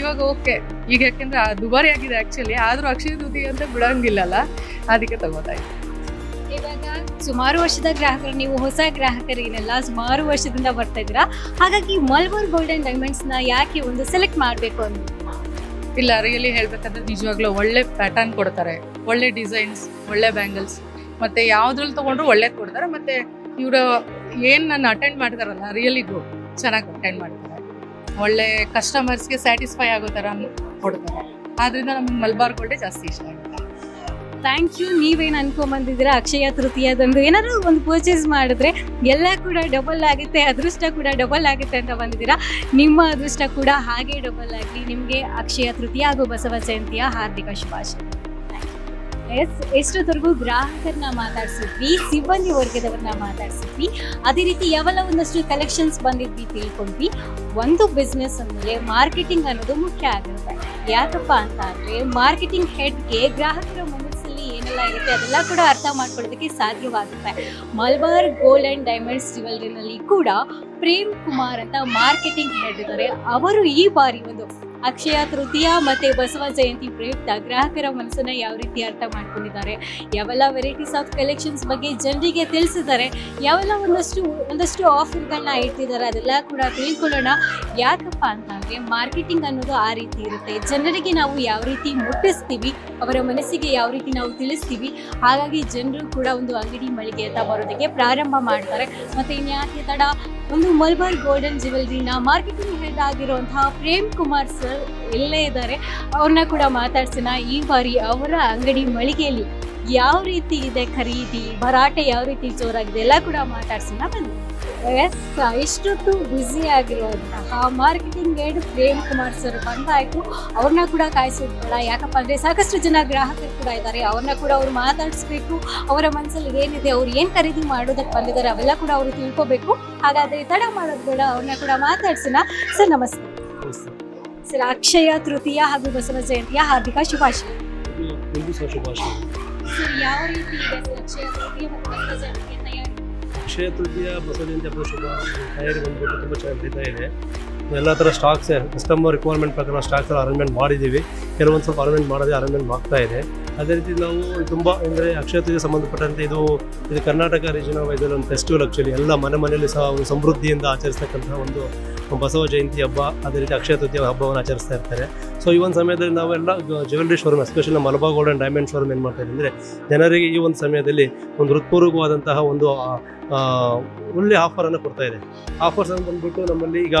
ಇವಾಗ ಓಕೆ ಈಗ ಯಾಕೆಂದ್ರೆ ದುಬಾರಿ ಆಗಿದೆ ಆ್ಯಕ್ಚುಲಿ ಆದರೂ ಅಕ್ಷಯ ದುದಿ ಅಂತ ಬಿಡೋಂಗಿಲ್ಲಲ್ಲ? ಅದಕ್ಕೆ ತಗೋತಾ ಇವಾಗ ಸುಮಾರು ವರ್ಷದ ಗ್ರಾಹಕರು ನೀವು ಹೊಸ ಗ್ರಾಹಕರಿಗೆಲ್ಲ ಸುಮಾರು ವರ್ಷದಿಂದ ಬರ್ತಾ ಇದ್ದೀರಾ? ಹಾಗಾಗಿ ಮಲ್ಬಾರ್ ಗೋಲ್ಡನ್ ಡೈಮಂಡ್ಸ್ನ ಯಾಕೆ ಒಂದು ಸೆಲೆಕ್ಟ್ ಮಾಡಬೇಕು ಅಂತ? ಇಲ್ಲ ರಿಯಲಿ ಹೇಳಬೇಕಂದ್ರೆ ನಿಜವಾಗ್ಲೂ ಒಳ್ಳೆ ಪ್ಯಾಟರ್ನ್ ಕೊಡ್ತಾರೆ. ಒಳ್ಳೆ ಡಿಸೈನ್ಸ್ ಒಳ್ಳೆ ಬ್ಯಾಂಗಲ್ಸ್ ಮತ್ತೆ ಯಾವ್ದ್ರಲ್ಲಿ ತಗೊಂಡ್ರು ಒಳ್ಳೇದು ಕೊಡ್ತಾರೆ. ಮತ್ತೆ ಇವರು ಏನು ನನ್ನ ಅಟೆಂಡ್ ಮಾಡ್ತಾರಲ್ಲ ರಿಯಲಿ ಗುಡ್ ಚೆನ್ನಾಗಿ ಅಟೆಂಡ್ ಮಾಡ್ತಾರೆ. ಒಳ್ಳೆ ಕಸ್ಟಮರ್ಸ್ಗೆ ಸ್ಯಾಟಿಸ್ಫೈ ಆಗೋ ಥರ ಕೊಡ್ತಾರೆ. ಆದ್ರಿಂದ ನಮ್ಗೆ ಮಲ್ಬಾರ್ ಗೋಲ್ಡೇ ಜಾಸ್ತಿ ಇಷ್ಟ ಆಗುತ್ತೆ. ಥ್ಯಾಂಕ್ ಯು ನೀವೇನು ಅನ್ಕೊಂಬಂದಿದ್ದೀರಾ? ಅಕ್ಷಯ ತೃತೀಯದಂದು ಏನಾದ್ರು ಒಂದು ಪರ್ಚೇಸ್ ಮಾಡಿದ್ರೆ ಎಲ್ಲ ಕೂಡ ಡಬಲ್ ಆಗುತ್ತೆ, ಅದೃಷ್ಟ ಕೂಡ ಡಬಲ್ ಆಗುತ್ತೆ ಅಂತ ಬಂದಿದ್ದೀರಾ? ನಿಮ್ಮ ಅದೃಷ್ಟ ಕೂಡ ಹಾಗೆ ಡಬಲ್ ಆಗಲಿ. ನಿಮಗೆ ಅಕ್ಷಯ ತೃತೀಯ ಹಾಗೂ ಬಸವ ಜಯಂತಿಯ ಹಾರ್ದಿಕ ಶುಭಾಶಯ. ಎಸ್, ಎಷ್ಟೊತ್ತವರೆಗೂ ಗ್ರಾಹಕರನ್ನ ಮಾತಾಡ್ಸಿದ್ವಿ, ಸಿಬ್ಬಂದಿ ವರ್ಗದವ್ರನ್ನ ಮಾತಾಡ್ಸಿದ್ವಿ. ಅದೇ ರೀತಿ ಯಾವೆಲ್ಲ ಒಂದಷ್ಟು ಕಲೆಕ್ಷನ್ಸ್ ಬಂದಿದ್ವಿ ತಿಳ್ಕೊಂಡ್ವಿ. ಒಂದು ಬಿಸ್ನೆಸ್ ಅಂದರೆ ಮಾರ್ಕೆಟಿಂಗ್ ಅನ್ನೋದು ಮುಖ್ಯ ಆಗಿರುತ್ತೆ. ಯಾಕಪ್ಪ ಅಂತ ಅಂದರೆ ಮಾರ್ಕೆಟಿಂಗ್ ಹೆಡ್ಗೆ ಗ್ರಾಹಕರ ಮನಸ್ಸಲ್ಲಿ ಏನೆಲ್ಲ ಇರುತ್ತೆ ಅದೆಲ್ಲ ಕೂಡ ಅರ್ಥ ಮಾಡ್ಕೊಳ್ಳೋದಕ್ಕೆ ಸಾಧ್ಯವಾಗುತ್ತೆ. ಮಲ್ಬಾರ್ ಗೋಲ್ಡ್ ಅಂಡ್ ಡೈಮಂಡ್ಸ್ ಜ್ಯುವೆಲ್ರಿನಲ್ಲಿ ಕೂಡ ಪ್ರೇಮ್ ಕುಮಾರ್ ಅಂತ ಮಾರ್ಕೆಟಿಂಗ್ ಹೆಡ್ ಇದ್ದಾರೆ. ಅವರು ಈ ಬಾರಿ ಒಂದು ಅಕ್ಷಯ ತೃತೀಯ ಮತ್ತೆ ಬಸವ ಜಯಂತಿ ಪ್ರಯುಕ್ತ ಗ್ರಾಹಕರ ಮನಸ್ಸನ್ನ ಯಾವ ರೀತಿ ಅರ್ಥ ಮಾಡ್ಕೊಂಡಿದ್ದಾರೆ? ಯಾವೆಲ್ಲ ವೆರೈಟೀಸ್ ಆಫ್ ಕಲೆಕ್ಷನ್ಸ್ ಬಗ್ಗೆ ಜನರಿಗೆ ತಿಳಿಸಿದ್ದಾರೆ? ಯಾವೆಲ್ಲ ಒಂದಷ್ಟು ಒಂದಷ್ಟು ಆಫರ್ಗಳನ್ನ ಇಟ್ಟಿದ್ದಾರೆ ಅದೆಲ್ಲ ಕೂಡ ತಿಳ್ಕೊಳ್ಳೋಣ. ಯಾಕಪ್ಪ ಅಂತಂದ್ರೆ ಮಾರ್ಕೆಟಿಂಗ್ ಅನ್ನೋದು ಆ ರೀತಿ ಇರುತ್ತೆ. ಜನರಿಗೆ ನಾವು ಯಾವ ರೀತಿ ಮುಟ್ಟಿಸ್ತೀವಿ? ಅವರ ಮನಸ್ಸಿಗೆ ಯಾವ ರೀತಿ ನಾವು ತಿಳಿಸ್ತೀವಿ, ಹಾಗಾಗಿ ಜನರು ಕೂಡ ಒಂದು ಅಂಗಡಿ ಮಳಿಗೆ ಅಂತ ಬರೋದಕ್ಕೆ ಪ್ರಾರಂಭ ಮಾಡ್ತಾರೆ. ಮತ್ತೆ ಇನ್ಯಾಕೆ ತಡ? ಒಂದು ಮಲ್ಬಾರ್ ಗೋಲ್ಡನ್ ಜ್ಯುವೆಲ್ರಿನ ಮಾರ್ಕೆಟಿಂಗ್ ಹೆಡ್ ಆಗಿರುವಂತಹ ಪ್ರೇಮ್ ಕುಮಾರ್ ಸರ್ ಎಲ್ಲೇ ಇದ್ದಾರೆ, ಅವ್ರನ್ನ ಕೂಡ ಮಾತಾಡ್ಸೋಣ. ಈ ಬಾರಿ ಅವರ ಅಂಗಡಿ ಮಳಿಗೆಯಲ್ಲಿ ಯಾವ ರೀತಿ ಇದೆ ಖರೀದಿ, ಭರಾಟೆ ಯಾವ ರೀತಿ ಜೋರಾಗಿದೆ ಎಲ್ಲ ಕೂಡ ಮಾತಾಡ್ಸೋಣ. ಬನ್ನಿ. ಎಸ್ ಇಷ್ಟೊತ್ತು ಬ್ಯುಸಿ ಆಗಿರುವಂತಹ marketing guide Prem Kumar sir ಬಂದಾಯ್ತು. ಅವ್ರನ್ನ ಕೂಡ ಕಾಯಿಸೋದು ಬೇಡ ಯಾಕಪ್ಪ ಅಂದ್ರೆ ಸಾಕಷ್ಟು ಜನ ಗ್ರಾಹಕರು ಕೂಡ ಇದ್ದಾರೆ. ಅವ್ರನ್ನ ಕೂಡ ಅವ್ರು ಮಾತಾಡಿಸ್ಬೇಕು. ಅವರ ಮನಸ್ಸಲ್ಲಿ ಏನಿದೆ ಅವ್ರು ಏನ್ ಖರೀದಿ ಮಾಡೋದಕ್ಕೆ ಬಂದಿದ್ದಾರೆ ಅವೆಲ್ಲ ಕೂಡ ಅವರು ತಿಳ್ಕೊಬೇಕು. ಹಾಗಾದ್ರೆ ತಡ ಮಾಡೋದು ಬೇಡ. ಅವ್ರನ್ನ ಕೂಡ ಮಾತಾಡ್ಸೋಣ. ಸರ್ ನಮಸ್ತೆ. ಸರ್ ಅಕ್ಷಯ ತೃತೀಯ ಹಾಗೂ ಬಸವ ಜಯಂತಿಯ ಹಾರ್ದಿಕ ಶುಭಾಶಯ. ಯಾವ ರೀತಿ ಇದೆ ಸರ್ ಅಕ್ಷಯ ತೃತೀಯ ಮತ್ತು ಬಸವ ತಯಾರಿ ಅಕ್ಷಯ ತೃತೀಯ ಬಸವ ಜಯಂತಿ ಹಬ್ಬದ ಶುಭ ತಯಾರಿ ಬಂದ್ಬಿಟ್ಟು ತುಂಬ ಚೆನ್ನಾಗಿ ನಡೀತಾ ಇದೆ. ಎಲ್ಲ ಥರ ಸ್ಟಾಕ್ಸ್ ಕಸ್ಟಮರ್ ರಿಕ್ವೈರ್ಮೆಂಟ್ ಪ್ರಕಾರ ಸ್ಟಾಕ್ಸ್ ಅರೇಂಜ್ಮೆಂಟ್ ಮಾಡಿದ್ದೀವಿ. ಕೆಲವೊಂದು ಸ್ವಲ್ಪ ಅರೇಂಜ್ಮೆಂಟ್ ಮಾಡೋದೇ ಅರೇಂಜ್ಮೆಂಟ್ ಆಗ್ತಾ ಇದೆ. ಅದೇ ರೀತಿ ನಾವು ತುಂಬ ಅಂದರೆ ಅಕ್ಷಯತೆಗೆ ಸಂಬಂಧಪಟ್ಟಂತೆ ಇದು ಇದು ಕರ್ನಾಟಕ ರೀಜನ್ ಇದರಲ್ಲಿ ಒಂದು ಫೆಸ್ಟಿವಲ್ ಆ್ಯಕ್ಚುಲಿ ಎಲ್ಲ ಮನೆ ಮನೆಯಲ್ಲಿ ಸಹ ಒಂದು ಸಮೃದ್ಧಿಯಿಂದ ಆಚರಿಸ್ತಕ್ಕಂಥ ಒಂದು ಬಸವ ಜಯಂತಿ ಹಬ್ಬ, ಅದೇ ರೀತಿ ಅಕ್ಷಯ ತೃತೀಯ ಹಬ್ಬವನ್ನು ಆಚರಿಸ್ತಾ ಇರ್ತಾರೆ. ಸೊ ಈ ಒಂದು ಸಮಯದಲ್ಲಿ ನಾವೆಲ್ಲ jewellery showroom especially Malabar gold diamond showroom ಏನು ಮಾಡ್ತಾ ಅಂದರೆ, ಜನರಿಗೆ ಈ ಒಂದು ಸಮಯದಲ್ಲಿ ಒಂದು ಹೃತ್ಪೂರ್ವಕವಾದಂತಹ ಒಂದು ಒಳ್ಳೆ ಆಫರನ್ನು ಕೊಡ್ತಾ ಇದೆ. ಆಫರ್ಸ್ ಅಂತ ಬಂದ್ಬಿಟ್ಟು ನಮ್ಮಲ್ಲಿ ಈಗ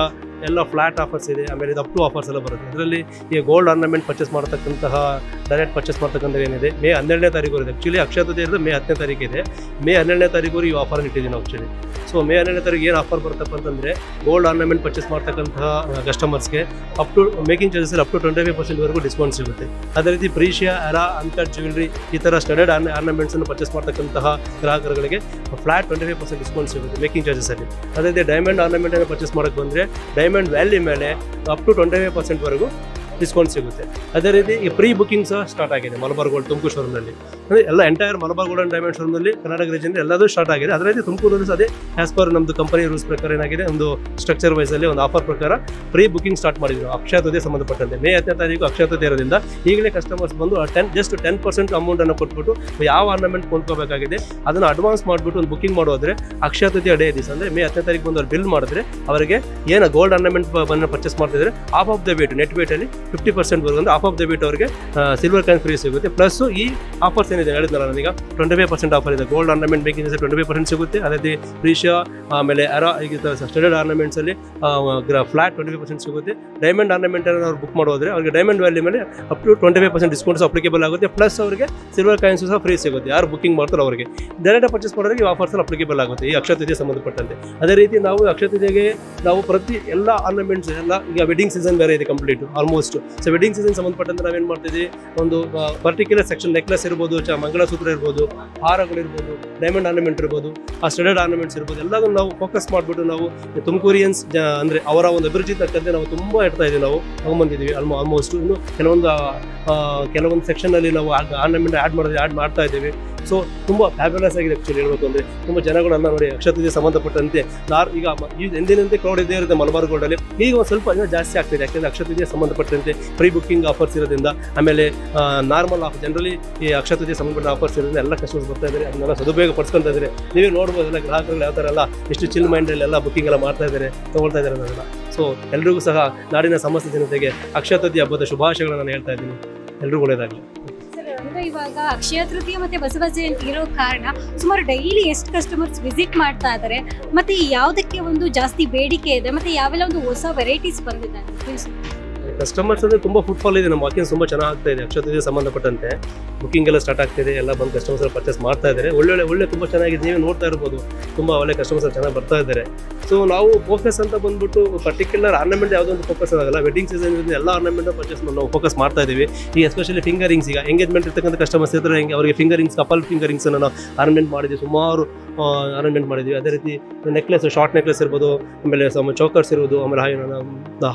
ಎಲ್ಲ ಫ್ಲಾಟ್ ಆಫರ್ಸ್ ಇದೆ, ಆಮೇಲೆ ಇದು ಅಪ್ ಟು ಆಫರ್ಸ್ ಎಲ್ಲ ಬರುತ್ತೆ. ಇದರಲ್ಲಿ ಈ ಗೋಲ್ಡ್ ಆರ್ನಮೆಂಟ್ ಪರ್ಚೇಸ್ ಮಾಡ್ತಕ್ಕಂತಹ ಡೈರೆಕ್ಟ್ ಪರ್ಚೇಸ್ ಮಾಡ್ತಕ್ಕಂಥ ಏನಿದೆ? ಮೇ ಹನ್ನೆರಡನೇ ತಾರೀಕು ಇದೆ. ಆ್ಯಕ್ಚುಲಿ ಅಕ್ಷಯ ಇರೋದು ಮೇ ಹತ್ತನೇ ತಾರೀಕು ಇದೆ. ಮೇ ಹನ್ನೆರಡನೇ ತಾರೀಕು ಈ ಆಫರ್ ಇಟ್ಟಿದ್ದೀನಿ ನಾವು ಸೊ ಮೇ ಹನ್ನೆರಡನೇ ತಾರೀಕು ಏನು ಆಫರ್ ಬರ್ತಪ್ಪ ಅಂತಂದರೆ ಗೋಲ್ಡ್ ಆರ್ನಮೆಂಟ್ ಪರ್ಚೇಸ್ ಮಾಡ್ತಕ್ಕಂತಹ ಕಸ್ಟಮರ್ಸ್ಗೆ up to making charges up to twenty five ಪರ್ಸೆಂಟ್ವರೆಗೂ discount ಸಿಗುತ್ತೆ. ಅದೇ ರೀತಿ ಪ್ರೀಶಿಯಾ ಅರಾ ಅನ್ಕಟ್ ಜ್ಯುವೆಲ್ರಿ ಈ ಥರ ಸ್ಟಡೆಡ್ ಆರ್ನಮೆಂಟ್ಸನ್ನು ಪರ್ಚೇಸ್ ಮಾಡ್ತಕ್ಕಂತಹ ಗ್ರಾಹಕರುಗಳಿಗೆ flat twenty five percent discount ಸಿಗುತ್ತೆ ಮೇಕಿಂಗ್ ಚಾರ್ಜಸಲ್ಲಿ ಅದೇ ರೀತಿ ಡೈಮಂಡ್ ಆರ್ನಮೆಂಟನ್ನು ಪರ್ಚೇಸ್ ಮಾಡೋಕ್ಕೆ ಬಂದರೆ ಡೈಮಂಡ್ ವ್ಯಾಲ್ಯೂ ಮೇಲೆ ಅಪ್ ಟು ಟ್ವೆಂಟಿ ಫೈವ್ ಪರ್ಸೆಂಟ್ವರೆಗೂ ಡಿಸ್ಕೌಂಟ್ ಸಿಗುತ್ತೆ. ಅದೇ ರೀತಿ ಈ ಪ್ರೀ ಬುಕಿಂಗ್ ಸಹ ಸ್ಟಾರ್ಟ್ ಆಗಿದೆ ಮಲಬಾರ್ ಗೋಲ್ಡ್ ತುಮಕೂರು ಶೋರೂಮ್ನಲ್ಲಿ ಅಂದರೆ ಎಲ್ಲ entire Malabar gold and diamond ಶೋರೂಮ್ನಲ್ಲಿ Karnataka region ಎಲ್ಲದೂ ಸ್ಟಾರ್ಟ್ ಆಗಿದೆ. ಅದೇ ರೀತಿ ತುಮಕೂರಲ್ಲಿ ಸಹ ಅದೇ ಆಸ್ ಪರ್ ನಮ್ಮದು ಕಂಪನಿ ರೂಲ್ಸ್ ಪ್ರಕಾರ ಏನಾಗಿದೆ, ಒಂದು ಸ್ಟ್ರಕ್ಚರ್ ವೈಸಲ್ಲಿ ಒಂದು ಆಫರ್ ಪ್ರಕಾರ ಪ್ರೀ ಬುಕಿಂಗ್ ಸ್ಟಾರ್ಟ್ ಮಾಡಿದ್ರು. ಅಕ್ಷಯ ಸಂಬಂಧಪಟ್ಟಂತೆ. ಮೇ ಹತ್ತನೇ ತಾರೀಕು ಅಕ್ಷಯ ತೃತೀಯ ಇರೋದ್ರಿಂದ ಈಗಲೇ ಕಸ್ಟಮರ್ಸ್ ಬಂದು ಟೆನ್ ಜಸ್ಟ್ ಟೆನ್ ಪರ್ಸೆಂಟ್ ಅಮೌಂಟನ್ನು ಕೊಟ್ಬಿಟ್ಟು ಯಾವ ಆರ್ನಮೆಂಟ್ ಕೊಂಡ್ಕೋಬೇಕಾಗಿದೆ, ಅದನ್ನು ಅಡ್ವಾನ್ಸ್ ಮಾಡಿಬಿಟ್ಟು ಒಂದು ಬುಕಿಂಗ್ ಮಾಡೋದ್ರೆ ಅಕ್ಷಯ ತೃತೀಯ ಡೇ ದಿವಸ, ಅಂದರೆ ಮೇ ಹತ್ತನೇ ತಾರೀಕು ಬಂದು ಅವ್ರು ಬಿಲ್ ಮಾಡಿದ್ರೆ, ಅವರಿಗೆ ಏನು ಗೋಲ್ಡ್ ಆರ್ನಮೆಂಟ್ ಬಂದು ಪರ್ಚೇಸ್ ಮಾಡ್ತಿದ್ರೆ half of the weight net ವೇಟಲ್ಲಿ fifty percent ಬರೋದು ಆಫ್ ಆಫ್ ದ ಬಿಟ್ ಅವರಿಗೆ ಸಿಲ್ವರ್ ಕಾಯಿನ್ ಫ್ರೀ ಸಿಗುತ್ತೆ. ಪ್ಲಸ್ ಈ ಆಫರ್ಸ್ ಏನಿದೆ ಹೇಳಿದ್ನಲ್ಲ ನನಗೆ ಟ್ವೆಂಟಿ ಫೈವ್ ಪರ್ಸೆಂಟ್ ಆಫರ್ ಇದೆ. Gold ornament making twenty five percent ಸಿಗುತ್ತೆ. ಅದೇ ರೀಶಾ ಆಮೇಲೆ ಅರಾ ಈಗ ಸ್ಟ್ಯಾಂಡರ್ಡ್ ಆರ್ನಮೆಂಟ್ಸಲ್ಲಿ ಫ್ಲಾಟ್ ಟ್ವೆಂಟಿ ಫೈವ್ ಪರ್ಸೆಂಟ್ ಸಿಗುತ್ತೆ. ಡೈಮಂಡ್ ಆರ್ನಮೆಂಟ್ ಅವ್ರು ಬುಕ್ ಮಾಡೋದ್ರೆ ಅವ್ರಿಗೆ ಡೈಮಂಡ್ ವ್ಯಾಲ್ಯೂ ಮೇಲೆ up to twenty five percent discounts applicable ಆಗುತ್ತೆ. ಪ್ಲಸ್ ಅವರಿಗೆ ಸಿಲ್ವರ್ ಕಾಯಿನ್ಸ್ ಸಹ ಫ್ರೀ ಸಿಗುತ್ತೆ. ಯಾರು ಬುಕಿಂಗ್ ಮಾಡ್ತಾರೋ ಅವರಿಗೆ. ಡೈರೆಕ್ಟ್ ಪರ್ಚೇಸ್ ಮಾಡೋರಿಗೆ ಈ ಆಫರ್ಸ್ ಅಪ್ಲಿಕೇಬಲ್ ಆಗುತ್ತೆ, ಈ ಅಕ್ಷತೆ ತೃತೀಯ ಸಂಬಂಧಪಟ್ಟಂತೆ. ಅದೇ ರೀತಿ ನಾವು ಅಕ್ಷತೆಗೆ ನಾವು ಪ್ರತಿ ಎಲ್ಲ ಆರ್ನಮೆಂಟ್ಸ್ ಎಲ್ಲ ಈಗ ವೆಡ್ಡಿಂಗ್ ಸೀಸನ್ ಬೇರೆ ಇದೆ complete almost so wedding season ಸಂಬಂಧಪಟ್ಟಂತೆ ನಾವೇನು ಮಾಡ್ತಿದ್ವಿ? ಒಂದು ಪರ್ಟಿಕ್ಯುಲರ್ ಸೆಕ್ಷನ್ ನೆಕ್ಲೆಸ್ ಇರ್ಬೋದು, ಚ, ಮಂಗಳಸೂತ್ರ ಇರ್ಬೋದು, ಹಾರಗಳಿರ್ಬೋದು ಡೈಮಂಡ್ ಆರ್ನಮೆಂಟ್ ಇರ್ಬೋದು, ಆ ಸ್ಟೆಡೆಡ್ ಆರ್ನಮೆಂಟ್ಸ್ ಇರ್ಬೋದು, ಎಲ್ಲದನ್ನು ನಾವು ಫೋಕಸ್ ಮಾಡಿಬಿಟ್ಟು ನಾವು ತುಮಕೂರಿಯನ್ಸ್ ಅಂದರೆ ಅವರ ಒಂದು ಅಭಿರುಚಿ ತಕ್ಕಂತೆ ನಾವು ತುಂಬ ಇಡ್ತಾ ಇದ್ದೀವಿ. ನಾವು ತಗೊಂಬಂದಿದ್ದೀವಿ ಆಲ್ಮೋ ಆಲ್ಮೋಸ್ಟ್ ಇನ್ನು ಕೆಲವೊಂದು ಕೆಲವೊಂದು ಸೆಕ್ಷನಲ್ಲಿ ನಾವು ಆರ್ನಮೆಂಟ್ ಆ್ಯಡ್ ಮಾಡೋದು ಆ್ಯಡ್ ಮಾಡ್ತಾ ಇದ್ದೀವಿ. ಸೊ ತುಂಬ ಫ್ಯಾಬ್ಯುಲಸ್ ಆಗಿದೆ ಆ್ಯಕ್ಚುಲಿ ಹೇಳ್ಬೇಕು ಅಂದರೆ. ತುಂಬ ಜನಗಳನ್ನ ನೋಡಿ ಅಕ್ಷತೆಗೆ ಸಂಬಂಧಪಟ್ಟಂತೆ ನಾರ್, ಈಗ ಎಂದಿನಂತೆ ಕ್ರೌಡ್ ಇದ್ದೇ ಇರುತ್ತೆ ಮಲಬಾರ್ ಗೋಲ್ಡಲ್ಲಿ ಈಗ ಒಂದು ಸ್ವಲ್ಪ ಇನ್ನೂ ಜಾಸ್ತಿ ಆಗ್ತಿದೆ. ಯಾಕೆಂದರೆ ಅಕ್ಷತೆಗೆ ಸಂಬಂಧಪಟ್ಟಂತೆ ಪ್ರೀ ಬುಕ್ಕಿಂಗ್ ಆಫರ್ಸ್ ಇರೋದ್ರಿಂದ, ಆಮೇಲೆ ನಾರ್ಮಲ್ ಆಫ್ ಜನರಲಿ ಈ ಅಕ್ಷತೆ ಸಂಬಂಧಪಟ್ಟ ಆಫರ್ಸ್ ಇರೋದ್ರಿಂದ ಎಲ್ಲ ಕಸ್ಟಮರ್ಸ್ ಬರ್ತಾ ಇದ್ದಾರೆ ಅದನ್ನೆಲ್ಲ ಸದುಪಯೋಗ ಪಡಿಸ್ಕೊಂತ ಇದ್ದಾರೆ ನೀವೇ ನೋಡ್ಬೋದಲ್ಲ ಗ್ರಾಹಕರು ಯಾವ ಥರ ಎಲ್ಲ ಎಷ್ಟು ಚಿಲ್ ಮೈಂಡಲ್ಲಿ ಎಲ್ಲ ಬುಕ್ಕಿಂಗ್ ಎಲ್ಲ ಮಾಡ್ತಾ ಇದ್ದಾರೆ ತೊಗೊಳ್ತಾ ಇದ್ದಾರೆ ಅದನ್ನೆಲ್ಲ ಸೊ ಎಲ್ರಿಗೂ ಸಹ ನಾಡಿನ ಸಮಸ್ತ ಜನತೆಗೆ ಅಕ್ಷತೃತಿ ಹಬ್ಬದ ಶುಭಾಶಯಗಳನ್ನು ನಾನು ಹೇಳ್ತಾ ಇದ್ದೀನಿ. ಎಲ್ರಿಗೂ ಒಳ್ಳೆಯದಾಗಲಿ ಇವಾಗ ಅಕ್ಷಯ ತೃತೀಯ ಮತ್ತೆ ಬಸವ ಜಯಂತಿ ಇರೋ ಕಾರಣ ಸುಮಾರು ಡೈಲಿ ಎಷ್ಟು ಕಸ್ಟಮರ್ಸ್ ವಿಸಿಟ್ ಮಾಡ್ತಾ ಇದ್ದಾರೆ ಮತ್ತೆ ಯಾವುದಕ್ಕೆ ಒಂದು ಜಾಸ್ತಿ ಬೇಡಿಕೆ ಇದೆ, ಮತ್ತೆ ಯಾವೆಲ್ಲ ಒಂದು ಹೊಸ ವೆರೈಟೀಸ್ ಬಂದಿದೆ ಕಸ್ಟಮರ್ಸ್ ಅಂದರೆ ತುಂಬ ಫುಟ್ಫಾಲ್ ಇದೆ, ನಮ್ಮ ವಾಕಿಂಗ್ ತುಂಬ ಚೆನ್ನಾಗಿ ಆಗ್ತಾ ಇದೆ ಅಕ್ಷತೆ ಸಂಬಂಧಪಟ್ಟಂತೆ. ಬುಕಿಂಗ್ ಎಲ್ಲ ಸ್ಟಾರ್ಟ್ ಆಗ್ತಿದೆ ಎಲ್ಲ ಬಂದು ಕಸ್ಟಮರ್ಸ್ ಪರ್ಚೇಸ್ ಮಾಡ್ತಾ ಇದ್ದಾರೆ. ಒಳ್ಳೊಳ್ಳೆ, ಒಳ್ಳೆ ತುಂಬ ಚೆನ್ನಾಗಿದೆ, ನೀವು ನೋಡ್ತಾ ಇರ್ಬೋದು. ತುಂಬ ಒಳ್ಳೆ ಕಸ್ಟಮರ್ಸ್ ಚೆನ್ನಾಗಿ ಬರ್ತಾ ಇದ್ದಾರೆ. ಸೊ ನಾವು ಫೋಕಸ್ ಅಂತ ಬಂದ್ಬಿಟ್ಟು ಪರ್ಟಿಕ್ಯುಲರ್ ಆರ್ನಮೆಂಟ್ ಯಾವುದೋ ಒಂದು ಫೋಕಸ್ ಆಗಲ್ಲ. ವೆಡ್ಡಿಂಗ್ ಸೀಸನ್ ಎಲ್ಲ ಆರ್ನಮೆಂಟ್ ಪರ್ಚೇಸ್ ನಾವು ಫೋಕಸ್ ಮಾಡ್ತಾ ಇದೀವಿ ಈ ಎಸ್ಪೆಷಲಿ ಫಿಂಗರಿಂಗ್ಸ್ ಈಗ ಎಂಗೇಜ್ಮೆಂಟ್ ಇರ್ತಕ್ಕಂಥ ಕಸ್ಟಮರ್ಸ್ ಇರ್ತಾರೆ ಹೆಂಗೆ ಅವರಿಗೆ finger rings couple finger rings ನಾವು ಆರ್ನಮೆಂಟ್ ಮಾಡಿದ್ವಿ. ಸುಮಾರು ಅರೇಂಜ್ಮೆಂಟ್ ಮಾಡಿದ್ವಿ. ಅದೇ ರೀತಿ ನೆಕ್ಲೆಸ್ ಶಾರ್ಟ್ ನೆಕ್ಲೆಸ್ ಇರ್ಬೋದು, ಆಮೇಲೆ ಚೌಕರ್ಸ್ ಇರ್ಬೋದು ಆಮೇಲೆ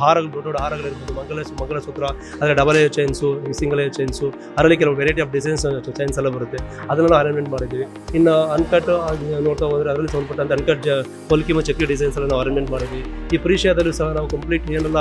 ಹಾರಗಳು, ದೊಡ್ಡ ದೊಡ್ಡ ಹಾರಗಳಿರ್ಬೋದು ಮಂಗಲ ಮಂಗಲಸೂತ್ರ ಅದರ double air chains single air chains ಅದರಲ್ಲಿ ಕೆಲವು ವೆರೈಟಿ ಆಫ್ ಡಿಸೈನ್ಸ್ ಚೈನ್ಸ್ ಎಲ್ಲ ಬರುತ್ತೆ. ಅದನ್ನೆಲ್ಲ ಅರೇಂಜ್ಮೆಂಟ್ ಮಾಡಿದ್ವಿ. ಇನ್ನು ಅನ್ಕಟ್ ನೋಡ್ತಾ ಹೋದರೆ ಅದರಲ್ಲಿ ಸಂಬಂಧಪಟ್ಟಂತ ಅನ್ಕಟ್ ಪೊಲ್ಕಿ ಮತ್ತು ಚಕ್ರಿ ಡಿಸೈನ್ಸ್ ನಾವು ಅರೇಂಜ್ಮೆಂಟ್ ಮಾಡಿದ್ವಿ. ಈ ಪರೀಕ್ಷಾದಲ್ಲೂ ಸಹ ನಾವು ಕಂಪ್ಲೀಟ್ ಏನೆಲ್ಲ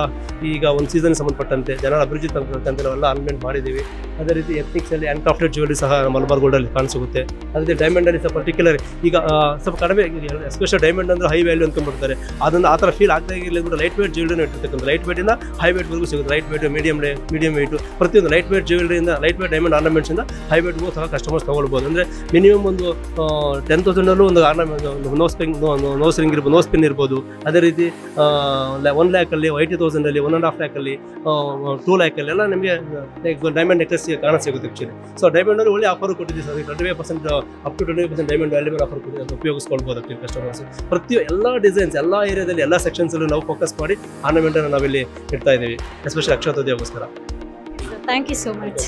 ಈಗ ಒಂದು ಸೀಸನ್ ಸಂಬಂಧಪಟ್ಟಂತೆ ಜನರ ಅಭಿರುಚಿ ತಕ್ಕಂತೆ ನಾವೆಲ್ಲ ಅರೇಂಜ್ಮೆಂಟ್ ಮಾಡಿದ್ದೀವಿ. ಅದೇ ರೀತಿ ಎಥ್ನಿಕ್ಸಲ್ಲಿ ಆ್ಯಂಡ್ ಕ್ರಾಫ್ಟೆಡ್ ಜ್ಯುವೆಲ್ಲರಿ ಸಹ ಮಲಬಾರ್ ಗೋಲ್ಡಲ್ಲಿ ಕಾಣಿಸುತ್ತೆ. ಅದೇ ಡೈಮಂಡಲ್ಲಿ ಸಹ ಪರ್ಟಿಕ್ಯುಲರ್ ಈಗ ಸ್ವಲ್ಪ ಕಡಿಮೆ ಎಸ್ಪೆಷಲ್ ಡೈಮಂಡ್ ಅಂದ್ರೆ ಹೈ ವ್ಯಾಲ್ಯೂ ಅಂದ್ಕೊಂಡ್ಬಿಡ್ತಾರೆ ಅದನ್ನು ಆ ಥರ ಫೀಲ್ ಆಗ್ತಾ ಇರಲಿ ಕೂಡ ಲೈಟ್ ವೇಟ್ ಜ್ಯುವೆಲ್ಲರಿ ಇಟ್ಟಿರ್ತಕ್ಕಂಥ ಲೈಟ್ ವೇಟಿಂದ ಹೈ ವೇಟ್ವರೆಗೂ ಸಿಗುತ್ತೆ. Light weight medium medium weight ಪ್ರತಿಯೊಂದು ಲೈಟ್ ವೇಟ್ ಇಂದ ಲೈಟ್ ವೇಟ್ ಡೈಮಂಡ್ ಆರ್ನಮೆಂಟ್ಸಿಂದ ಹೈ ವೇಟ್ಗೂ ಸಹ ಕಸ್ಟಮರ್ಸ್ ತೊಗೊಳ್ಬೋದು ಅಂದರೆ ಮಿನಿಮಮ್ ಒಂದು ಟೆನ್ ತೌಸಂಡಲ್ಲೂ ಒಂದು ornament nose pin nose ring ಇರ್ಬೋದು ನೋಸ್ ಪಿನ್ ಅದೇ ರೀತಿ ಒನ್ ಲ್ಯಾಕಲ್ಲಿ ಏಯ್ಟಿ ತೌಸಂಡಲ್ಲಿ ಒನ್ ಆ್ಯಂಡ್ ಹಾಫ್ ಲ್ಯಾಕಲ್ಲಿ ಟೂ ಲ್ಯಾಕಲ್ಲಿ ಎಲ್ಲ ನಿಮಗೆ ಡೈಮಂಡ್ ನೆಕ್ಲೆಸ್ ಕಾಣ ಸಿಗುತ್ತೆ ಆ್ಯಕ್ಚುಲಿ ಸೊ ಡೈಮಂಡಲ್ಲಿ ಒಳ್ಳೆ ಆಫರ್ ಕೊಟ್ಟಿದ್ದೀವಿ sir twenty five percent up to twenty percent diamond value offer ಕೊಟ್ಟಿದ್ದೀವಿ. ಅದು ಉಪಯೋಗಿಸ್ಕೊಳ್ಬೋದು ಆ್ಯಕ್ಚುಲಿ ಕಸ್ಟಮರ್ಸ್ ಪ್ರತಿ ಎಲ್ಲ ಡಿಸೈನ್ಸ್ ಎಲ್ಲ ಏರಿಯಾದಲ್ಲಿ ಎಲ್ಲ ಸೆಕ್ಷನ್ಸಲ್ಲೂ ನಾವು ಫೋಕಸ್ ಮಾಡಿ ಆರ್ನಮೆಂಟನ್ನು ನಾವಿಲ್ಲಿ ಇಡ್ತಾ ಇದ್ದೀವಿ. ಎಸ್ಪೆಷಲಿ ಅಕ್ಷಯ ತೃತೀಯಕ್ಕೋಸ್ಕರ ಥ್ಯಾಂಕ್ ಯು ಸೋ ಮಚ್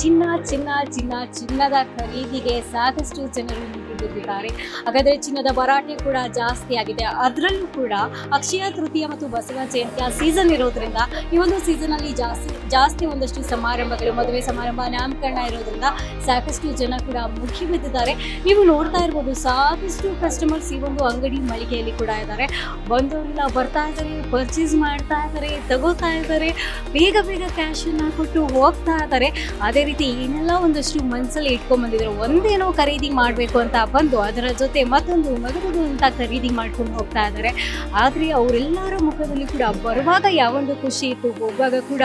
ಚಿನ್ನ ಚಿನ್ನ ಚಿನ್ನ, ಚಿನ್ನದ ಖರೀದಿಗೆ ಸಾಕಷ್ಟು ಜನರು ನಿಂತಿದ್ದಾರೆ ಹಾಗಾದರೆ ಚಿನ್ನದ ಭರಾಟೆ ಕೂಡ ಜಾಸ್ತಿ ಆಗಿದೆ. ಅದರಲ್ಲೂ ಕೂಡ ಅಕ್ಷಯ ತೃತೀಯ ಮತ್ತು ಬಸವ ಜಯಂತಿಯ ಸೀಸನ್ ಇರೋದ್ರಿಂದ ಈ ಒಂದು ಸೀಸನಲ್ಲಿ ಜಾಸ್ತಿ ಜಾಸ್ತಿ ಒಂದಷ್ಟು ಸಮಾರಂಭಗಳು, ಮದುವೆ ಸಮಾರಂಭ, ನಾಮಕರಣ ಇರೋದ್ರಿಂದ ಸಾಕಷ್ಟು ಜನ ಕೂಡ ಮುಗಿಬಿದ್ದಿದ್ದಾರೆ. ನೀವು ನೋಡ್ತಾ ಇರ್ಬೋದು, ಸಾಕಷ್ಟು ಕಸ್ಟಮರ್ಸ್ ಈ ಒಂದು ಅಂಗಡಿ ಮಳಿಗೆಯಲ್ಲಿ ಕೂಡ ಇದ್ದಾರೆ. ಬಂದವರೆಲ್ಲ ಬರ್ತಾ ಇದ್ದಾರೆ ಪರ್ಚೇಸ್ ಮಾಡ್ತಾ ಇದ್ದಾರೆ, ತಗೋತಾ ಇದ್ದಾರೆ, ಬೇಗ ಬೇಗ ಕ್ಯಾಶನ್ನು ಕೊಟ್ಟು ಹೋಗ್ತಾ ಇದ್ದಾರೆ. ಅದೇ ರೀತಿ ಏನೆಲ್ಲ ಒಂದಷ್ಟು ಮನಸ್ಸಲ್ಲಿ ಇಟ್ಕೊಂಡ್ ಬಂದಿದ್ರು ಒಂದೇನೋ ಖರೀದಿ ಮಾಡಬೇಕು ಅಂತ ಬಂದು ಅದರ ಜೊತೆ ಮತ್ತೊಂದು ನಗದು ಅಂತ ಖರೀದಿ ಮಾಡ್ಕೊಂಡು ಹೋಗ್ತಾ ಇದ್ದಾರೆ. ಆದರೆ ಅವರೆಲ್ಲರ ಮುಖದಲ್ಲಿ ಕೂಡ ಬರುವಾಗ ಯಾವೊಂದು ಖುಷಿ ಇತ್ತು. ಹೋಗುವಾಗ ಕೂಡ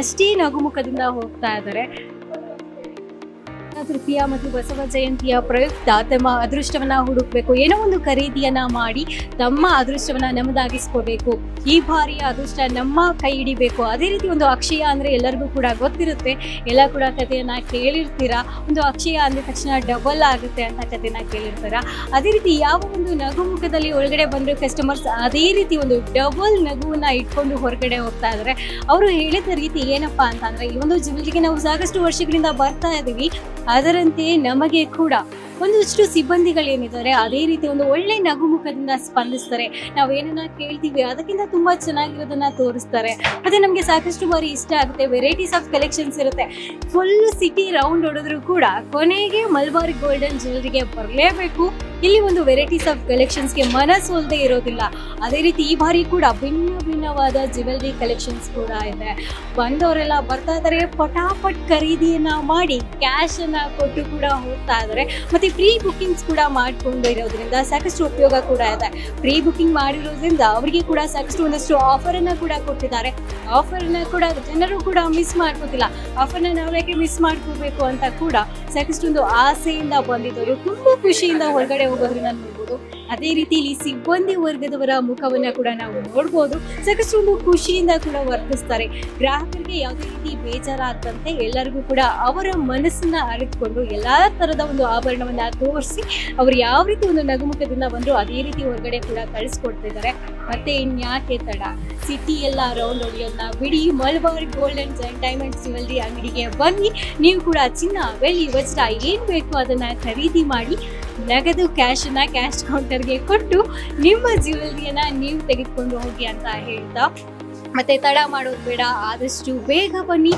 ಅಷ್ಟೇ ನಗುಮುಖದಿಂದ ಹೋಗ್ತಾ ಇದ್ದಾರೆ. ತೃತೀಯ ಮತ್ತು ಬಸವ ಜಯಂತಿಯ ಪ್ರಯುಕ್ತ ತಮ್ಮ ಅದೃಷ್ಟವನ್ನ ಹುಡುಕ್ಬೇಕು. ಏನೋ ಒಂದು ಖರೀದಿಯನ್ನ ಮಾಡಿ ತಮ್ಮ ಅದೃಷ್ಟವನ್ನ ನಮ್ಮದಾಗಿಸ್ಕೋಬೇಕು ಈ ಬಾರಿಯ ಅದೃಷ್ಟ ನಮ್ಮ ಕೈ ಹಿಡಿಬೇಕು. ಅದೇ ರೀತಿ ಒಂದು ಅಕ್ಷಯ ಅಂದ್ರೆ ಎಲ್ಲರಿಗೂ ಕೂಡ ಗೊತ್ತಿರುತ್ತೆ. ಎಲ್ಲ ಕೂಡ ಕಥೆಯನ್ನ ಕೇಳಿರ್ತೀರಾ? ಒಂದು ಅಕ್ಷಯ ಅಂದ ತಕ್ಷಣ ಡಬಲ್ ಆಗುತ್ತೆ ಅಂತ ಕಥೆನ ಕೇಳಿರ್ತೀರಾ? ಅದೇ ರೀತಿ ಯಾವ ಒಂದು ನಗು ಮುಖದಲ್ಲಿ ಒಳಗಡೆ ಬಂದ್ರು ಕಸ್ಟಮರ್ಸ್ ಅದೇ ರೀತಿ ಒಂದು ಡಬಲ್ ನಗುವನ್ನ ಇಟ್ಕೊಂಡು ಹೊರಗಡೆ ಹೋಗ್ತಾ ಇದ್ರೆ. ಅವರು ಹೇಳಿದ ರೀತಿ ಏನಪ್ಪಾ ಅಂತಂದ್ರೆ, ಈ ಒಂದು ಜ್ಯುವೆಲ್ರಿಗೆ ನಾವು ಸಾಕಷ್ಟು ವರ್ಷಗಳಿಂದ ಬರ್ತಾ ಇದೀವಿ. ಅದರಂತೆ ನಮಗೆ ಕೂಡ ಒಂದಷ್ಟು ಸಿಬ್ಬಂದಿಗಳೇನಿದ್ದಾರೆ, ಅದೇ ರೀತಿ ಒಂದು ಒಳ್ಳೆ ನಗುಮುಖದಿಂದ ಸ್ಪಂದಿಸ್ತಾರೆ. ಏನನ್ನ ಕೇಳ್ತೀವಿ, ಅದಕ್ಕಿಂತ ತುಂಬಾ ಚೆನ್ನಾಗಿರೋದನ್ನ ತೋರಿಸ್ತಾರೆ. ಅದೇ ನಮಗೆ ಸಾಕಷ್ಟು ಬಾರಿ ಇಷ್ಟ ಆಗುತ್ತೆ ವೆರೈಟೀಸ್ ಆಫ್ ಕಲೆಕ್ಷನ್ಸ್ ಇರುತ್ತೆ. ಫುಲ್ ಸಿಟಿ ರೌಂಡ್ ಹೊಡೆದ್ರು ಕೂಡ ಕೊನೆಗೆ ಮಲ್ಬಾರ್ ಗೋಲ್ಡನ್ ಜ್ಯುವೆಲ್ರಿಗೆ ಬರಲೇಬೇಕು. ಇಲ್ಲಿ ಒಂದು ವೆರೈಟೀಸ್ ಆಫ್ ಕಲೆಕ್ಷನ್ಸ್ಗೆ ಮನಸೋಲ್ದೇ ಇರೋದಿಲ್ಲ. ಅದೇ ರೀತಿ ಈ ಬಾರಿ ಕೂಡ ಭಿನ್ನ ಭಿನ್ನವಾದ ಜ್ಯುವೆಲ್ರಿ ಕಲೆಕ್ಷನ್ಸ್ ಕೂಡ ಇದೆ. ಬಂದವರೆಲ್ಲ ಬರ್ತಾ ಇದ್ದಾರೆ ಪಟಾಪಟ್ ಖರೀದಿಯನ್ನು ಮಾಡಿ ಕ್ಯಾಶನ್ನು ಕೊಟ್ಟು ಕೂಡ ಹೋಗ್ತಾ ಇದ್ದಾರೆ ಮತ್ತು ಪ್ರೀ ಬುಕಿಂಗ್ಸ್ ಕೂಡ ಮಾಡಿಕೊಂಡು ಇರೋದ್ರಿಂದ ಸಾಕಷ್ಟು ಉಪಯೋಗ ಕೂಡ ಇದೆ. ಪ್ರೀ ಬುಕಿಂಗ್ ಮಾಡಿರೋದ್ರಿಂದ ಅವರಿಗೆ ಕೂಡ ಸಾಕಷ್ಟು ಒಂದಷ್ಟು ಆಫರನ್ನು ಕೂಡ ಕೊಟ್ಟಿದ್ದಾರೆ. ಆಫರನ್ನು ಕೂಡ ಜನರು ಕೂಡ ಮಿಸ್ ಮಾಡ್ಕೋತಿಲ್ಲ. ಆಫರ್ನ ನಾವು ಯಾಕೆ ಮಿಸ್ ಮಾಡ್ಕೋಬೇಕು ಅಂತ ಕೂಡ ಸಾಕಷ್ಟು ಒಂದು ಆಸೆಯಿಂದ ಬಂದಿದ್ದವರು ತುಂಬ ಖುಷಿಯಿಂದ ಹೊರಗಡೆ ಹೋಗೋದ್ರಿಂದ ನೋಡ್ಬೋದು. ಅದೇ ರೀತಿ ಇಲ್ಲಿ ಸಿಬ್ಬಂದಿ ವರ್ಗದವರ ಮುಖವನ್ನ ಕೂಡ ನಾವು ನೋಡ್ಬೋದು. ಸಾಕಷ್ಟು ಒಂದು ಖುಷಿಯಿಂದ ಕೂಡ ವರ್ತಿಸ್ತಾರೆ. ಗ್ರಾಹಕರಿಗೆ ಯಾವುದೇ ರೀತಿ ಬೇಜಾರಾಗದಂತೆ ಎಲ್ಲರಿಗೂ ಕೂಡ ಅವರ ಮನಸ್ಸನ್ನ ಅರಿತುಕೊಂಡು ಎಲ್ಲಾ ತರದ ಒಂದು ಆಭರಣವನ್ನ ತೋರಿಸಿ ಅವ್ರು ಯಾವ ರೀತಿ ಒಂದು ನಗುಮುಖದಿಂದ ಬಂದ್ರು ಅದೇ ರೀತಿ ಹೊರಗಡೆ ಕೂಡ ಕಳಿಸ್ಕೊಡ್ತಿದ್ದಾರೆ. ಮತ್ತೆ ಇನ್ಯಾಕೆ ತಡ? ಸಿಟಿ ಎಲ್ಲ ರೌಂಡ್ ಹೊಡೆಯೋದನ್ನ ಬಿಡಿ. ಮಲ್ಬಾರ್ ಗೋಲ್ಡನ್ ಡೈಮಂಡ್ ಜ್ಯುವೆಲ್ರಿ ಅಂಗಡಿಗೆ ಬನ್ನಿ. ನೀವು ಕೂಡ ಚಿನ್ನ, ಬೆಳ್ಳಿ, ವಜ್ರ ಏನ್ ಬೇಕು ಅದನ್ನ ಖರೀದಿ ಮಾಡಿ ನಗದು ಕ್ಯಾಶ್ ಅನ್ನ ಕ್ಯಾಶ್ ಕೌಂಟರ್ಗೆ ಕೊಟ್ಟು ನಿಮ್ಮ ಜ್ಯುವೆಲ್ರಿಯನ್ನ ನೀವು ತೆಗೆದುಕೊಂಡು ಹೋಗಿ ಅಂತ ಹೇಳ್ತಾ. ಮತ್ತೆ ತಡ ಮಾಡೋದು ಬೇಡ, ಆದಷ್ಟು ಬೇಗ ಬನ್ನಿ.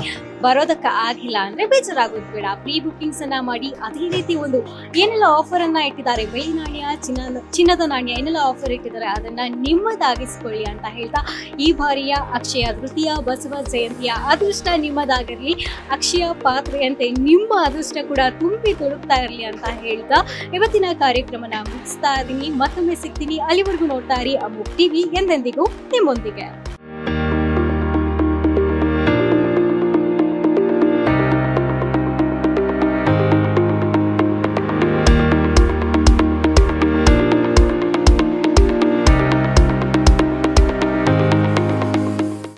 ಬರೋದಕ್ಕೆ ಆಗಿಲ್ಲ ಅಂದ್ರೆ ಬೇಜಾರಾಗೋದು ಬೇಡ. ಪ್ರೀ ಬುಕ್ಕಿಂಗ್ಸ್ ಅನ್ನ ಮಾಡಿ ಅದೇ ರೀತಿ ಒಂದು ಏನೆಲ್ಲ ಆಫರ್ ಅನ್ನ ಇಟ್ಟಿದ್ದಾರೆ ಬೆಳ್ಳಿ ನಾಣ್ಯ, ಚಿನ್ನ, ಚಿನ್ನದ ನಾಣ್ಯ, ಏನೆಲ್ಲ ಆಫರ್ ಇಟ್ಟಿದ್ದಾರೆ ಅದನ್ನ ನಿಮ್ಮದಾಗಿಸ್ಕೊಳ್ಳಿ ಅಂತ ಹೇಳ್ತಾ ಈ ಬಾರಿಯ ಅಕ್ಷಯ ತೃತೀಯ, ಬಸವ ಜಯಂತಿಯ ಅದೃಷ್ಟ ನಿಮ್ಮದಾಗಿರ್ಲಿ. ಅಕ್ಷಯ ಪಾತ್ರೆಯಂತೆ ನಿಮ್ಮ ಅದೃಷ್ಟ ಕೂಡ ತುಂಬಿ ತುಳುಕ್ತಾ ಇರಲಿ ಅಂತ ಹೇಳ್ತಾ ಇವತ್ತಿನ ಕಾರ್ಯಕ್ರಮನ ಮುಗಿಸ್ತಾ ಇದ್ದೀನಿ. ಮತ್ತೊಮ್ಮೆ ಸಿಗ್ತೀನಿ. ಅಲ್ಲಿವರೆಗೂ ನೋಡ್ತಾ ಇರಿ ಅಮುಕ್ ಟಿವಿ. ಎಂದೆಂದಿಗೂ ನಿಮ್ಮೊಂದಿಗೆ.